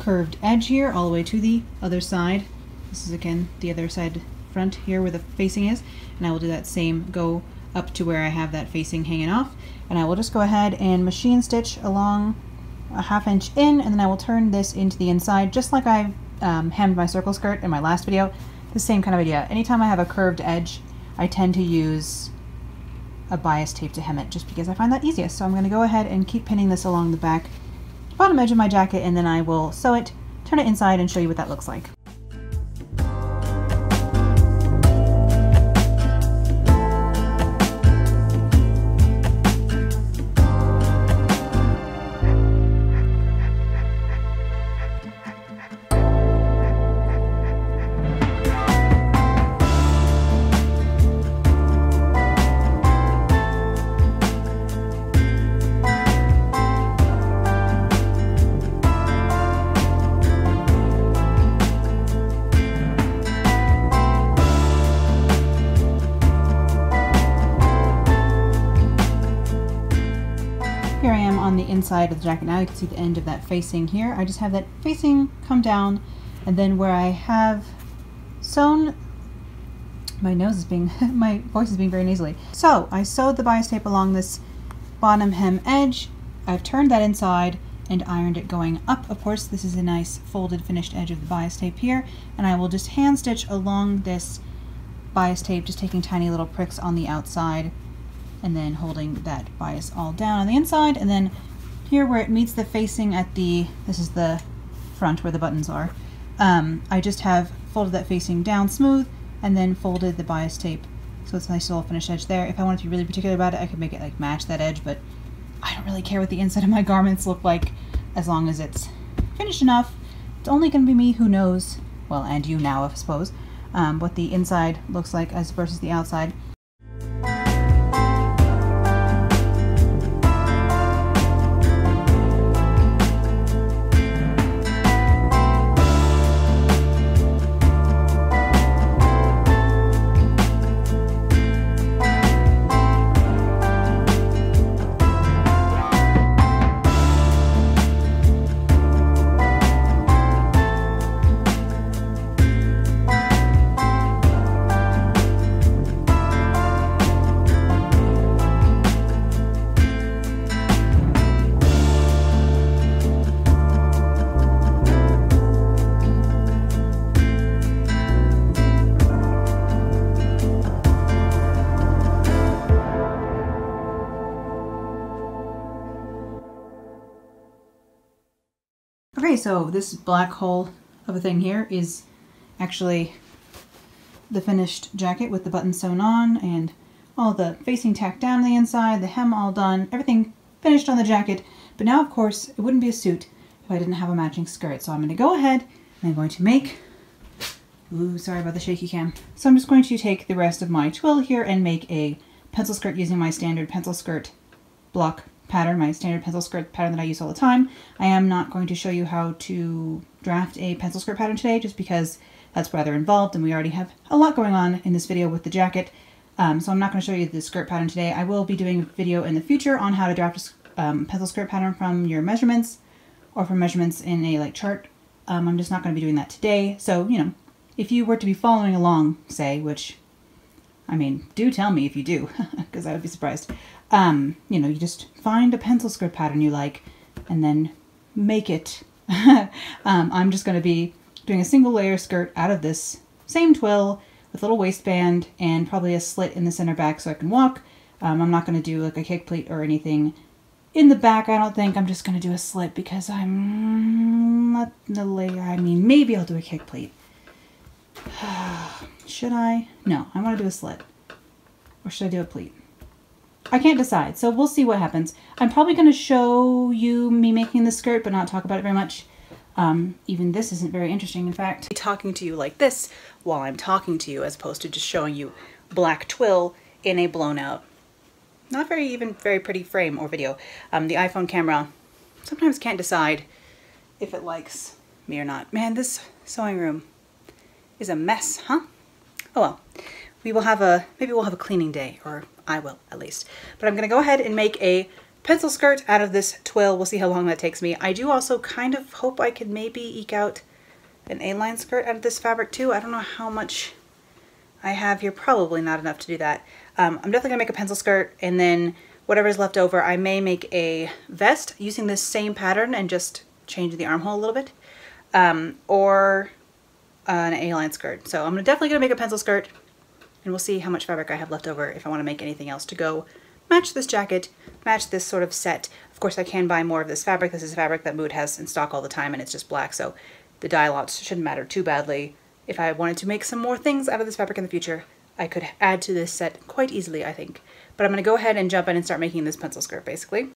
curved edge here all the way to the other side. This is again the other side front here where the facing is. And I will do that same go up to where I have that facing hanging off. And I will just go ahead and machine stitch along a half inch in and then I will turn this into the inside just like I um, hemmed my circle skirt in my last video. The same kind of idea. Anytime I have a curved edge I tend to use a bias tape to hem it just because I find that easiest. So I'm going to go ahead and keep pinning this along the back bottom edge of my jacket and then I will sew it, turn it inside and show you what that looks like. Inside of the jacket now. You can see the end of that facing here. I just have that facing come down and then where I have sewn my nose is being my voice is being very nasally. So I sewed the bias tape along this bottom hem edge. I've turned that inside and ironed it going up. Of course, this is a nice folded finished edge of the bias tape here. And I will just hand stitch along this bias tape, just taking tiny little pricks on the outside and then holding that bias all down on the inside and then here where it meets the facing at the this is the front where the buttons are. Um, I just have folded that facing down smooth and then folded the bias tape. So it's a nice little finished edge there. If I wanted to be really particular about it I could make it like match that edge but I don't really care what the inside of my garments look like as long as it's finished enough. It's only going to be me who knows? Well and you now I suppose um, what the inside looks like as versus the outside so this black hole of a thing here is actually the finished jacket with the buttons sewn on and all the facing tacked down the inside, the hem all done, everything finished on the jacket. But now, of course, it wouldn't be a suit if I didn't have a matching skirt. So I'm going to go ahead and I'm going to make... Ooh, sorry about the shaky cam. So I'm just going to take the rest of my twill here and make a pencil skirt using my standard pencil skirt block pattern, my standard pencil skirt pattern that I use all the time. I am not going to show you how to draft a pencil skirt pattern today just because that's rather involved and we already have a lot going on in this video with the jacket. Um, so I'm not going to show you the skirt pattern today. I will be doing a video in the future on how to draft a um, pencil skirt pattern from your measurements or from measurements in a like chart. Um, I'm just not going to be doing that today. So, you know, if you were to be following along, say, which, I mean, do tell me if you do, because I would be surprised. Um, you know, you just find a pencil skirt pattern you like and then make it. um, I'm just going to be doing a single layer skirt out of this same twill with a little waistband and probably a slit in the center back so I can walk. Um, I'm not going to do like a kick pleat or anything in the back. I don't think I'm just going to do a slit because I'm not the layer. I mean, maybe I'll do a kick pleat. should I? No, I want to do a slit. Or should I do a pleat? I can't decide, so we'll see what happens. I'm probably going to show you me making the skirt, but not talk about it very much. Um, even this isn't very interesting, in fact. Talking to you like this while I'm talking to you, as opposed to just showing you black twill in a blown out, not very even very pretty frame or video. Um, the iPhone camera sometimes can't decide if it likes me or not. Man, this sewing room is a mess, huh? Oh well, we will have a, maybe we'll have a cleaning day, or I will at least. But I'm gonna go ahead and make a pencil skirt out of this twill. We'll see how long that takes me. I do also kind of hope I could maybe eke out an A-line skirt out of this fabric too. I don't know how much I have here. Probably not enough to do that. Um, I'm definitely gonna make a pencil skirt and then whatever's left over, I may make a vest using this same pattern and just change the armhole a little bit. Um, or an A-line skirt. So I'm definitely to make a pencil skirt and we'll see how much fabric I have left over if I want to make anything else to go match this jacket, match this sort of set. Of course, I can buy more of this fabric. This is fabric that Mood has in stock all the time and it's just black, so the dye lots shouldn't matter too badly. If I wanted to make some more things out of this fabric in the future, I could add to this set quite easily, I think. But I'm going to go ahead and jump in and start making this pencil skirt, basically.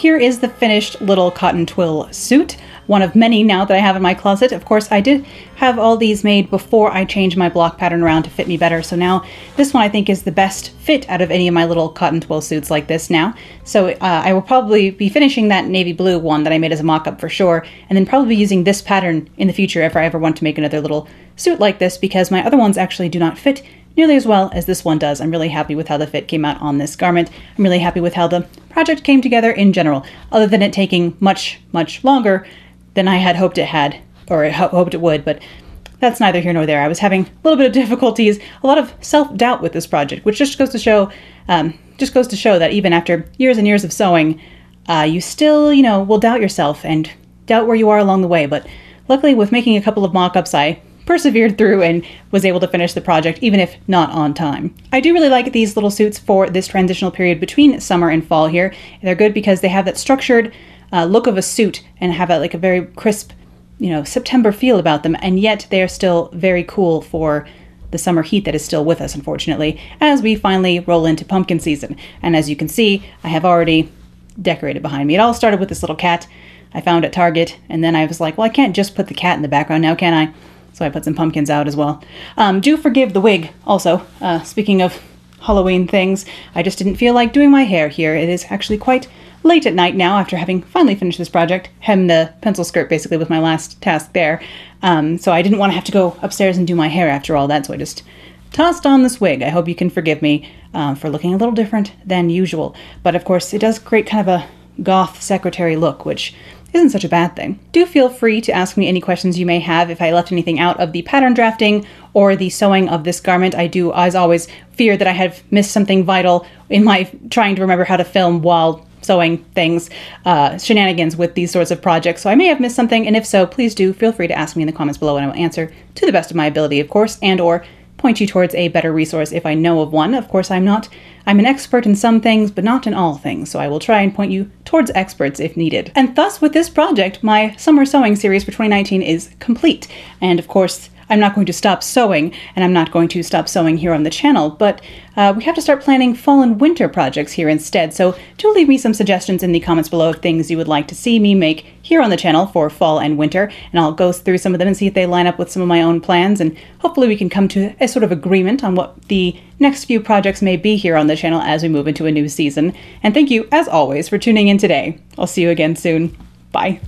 Here is the finished little cotton twill suit, one of many now that I have in my closet. Of course, I did have all these made before I changed my block pattern around to fit me better, so now this one I think is the best fit out of any of my little cotton twill suits like this now. So uh, I will probably be finishing that navy blue one that I made as a mock-up for sure, and then probably using this pattern in the future if I ever want to make another little suit like this because my other ones actually do not fit nearly as well as this one does. I'm really happy with how the fit came out on this garment. I'm really happy with how the project came together in general, other than it taking much, much longer than I had hoped it had, or ho- hoped it would, but that's neither here nor there. I was having a little bit of difficulties, a lot of self-doubt with this project, which just goes to show, um, just goes to show that even after years and years of sewing, uh, you still, you know, will doubt yourself and doubt where you are along the way. But luckily, with making a couple of mock-ups, I persevered through and was able to finish the project, even if not on time. I do really like these little suits for this transitional period between summer and fall here. They're good because they have that structured uh, look of a suit and have a, like a very crisp, you know, September feel about them, and yet they're still very cool for the summer heat that is still with us, unfortunately, as we finally roll into pumpkin season. And as you can see, I have already decorated behind me. It all started with this little cat I found at Target, and then I was like, well, I can't just put the cat in the background now, can I? So I put some pumpkins out as well. Um, do forgive the wig, also. Uh, speaking of Halloween things, I just didn't feel like doing my hair here. It is actually quite late at night now after having finally finished this project. Hem the pencil skirt basically with my last task there. Um, so I didn't want to have to go upstairs and do my hair after all that, so I just tossed on this wig. I hope you can forgive me um, for looking a little different than usual. But of course, it does create kind of a goth secretary look, which isn't such a bad thing. Do feel free to ask me any questions you may have if I left anything out of the pattern drafting or the sewing of this garment. I do, as always, fear that I have missed something vital in my trying to remember how to film while sewing things, uh, shenanigans with these sorts of projects. So I may have missed something, and if so, please do feel free to ask me in the comments below and I will answer to the best of my ability, of course, and or point you towards a better resource if I know of one. Of course, I'm not I'm an expert in some things, but not in all things, so I will try and point you towards experts if needed. And thus, with this project, my summer sewing series for 2019 is complete. And of course, I'm not going to stop sewing, and I'm not going to stop sewing here on the channel, but uh, we have to start planning fall and winter projects here instead, so do leave me some suggestions in the comments below of things you would like to see me make here on the channel for fall and winter, and I'll go through some of them and see if they line up with some of my own plans, and hopefully we can come to a sort of agreement on what the next few projects may be here on the channel as we move into a new season. And thank you, as always, for tuning in today. I'll see you again soon. Bye.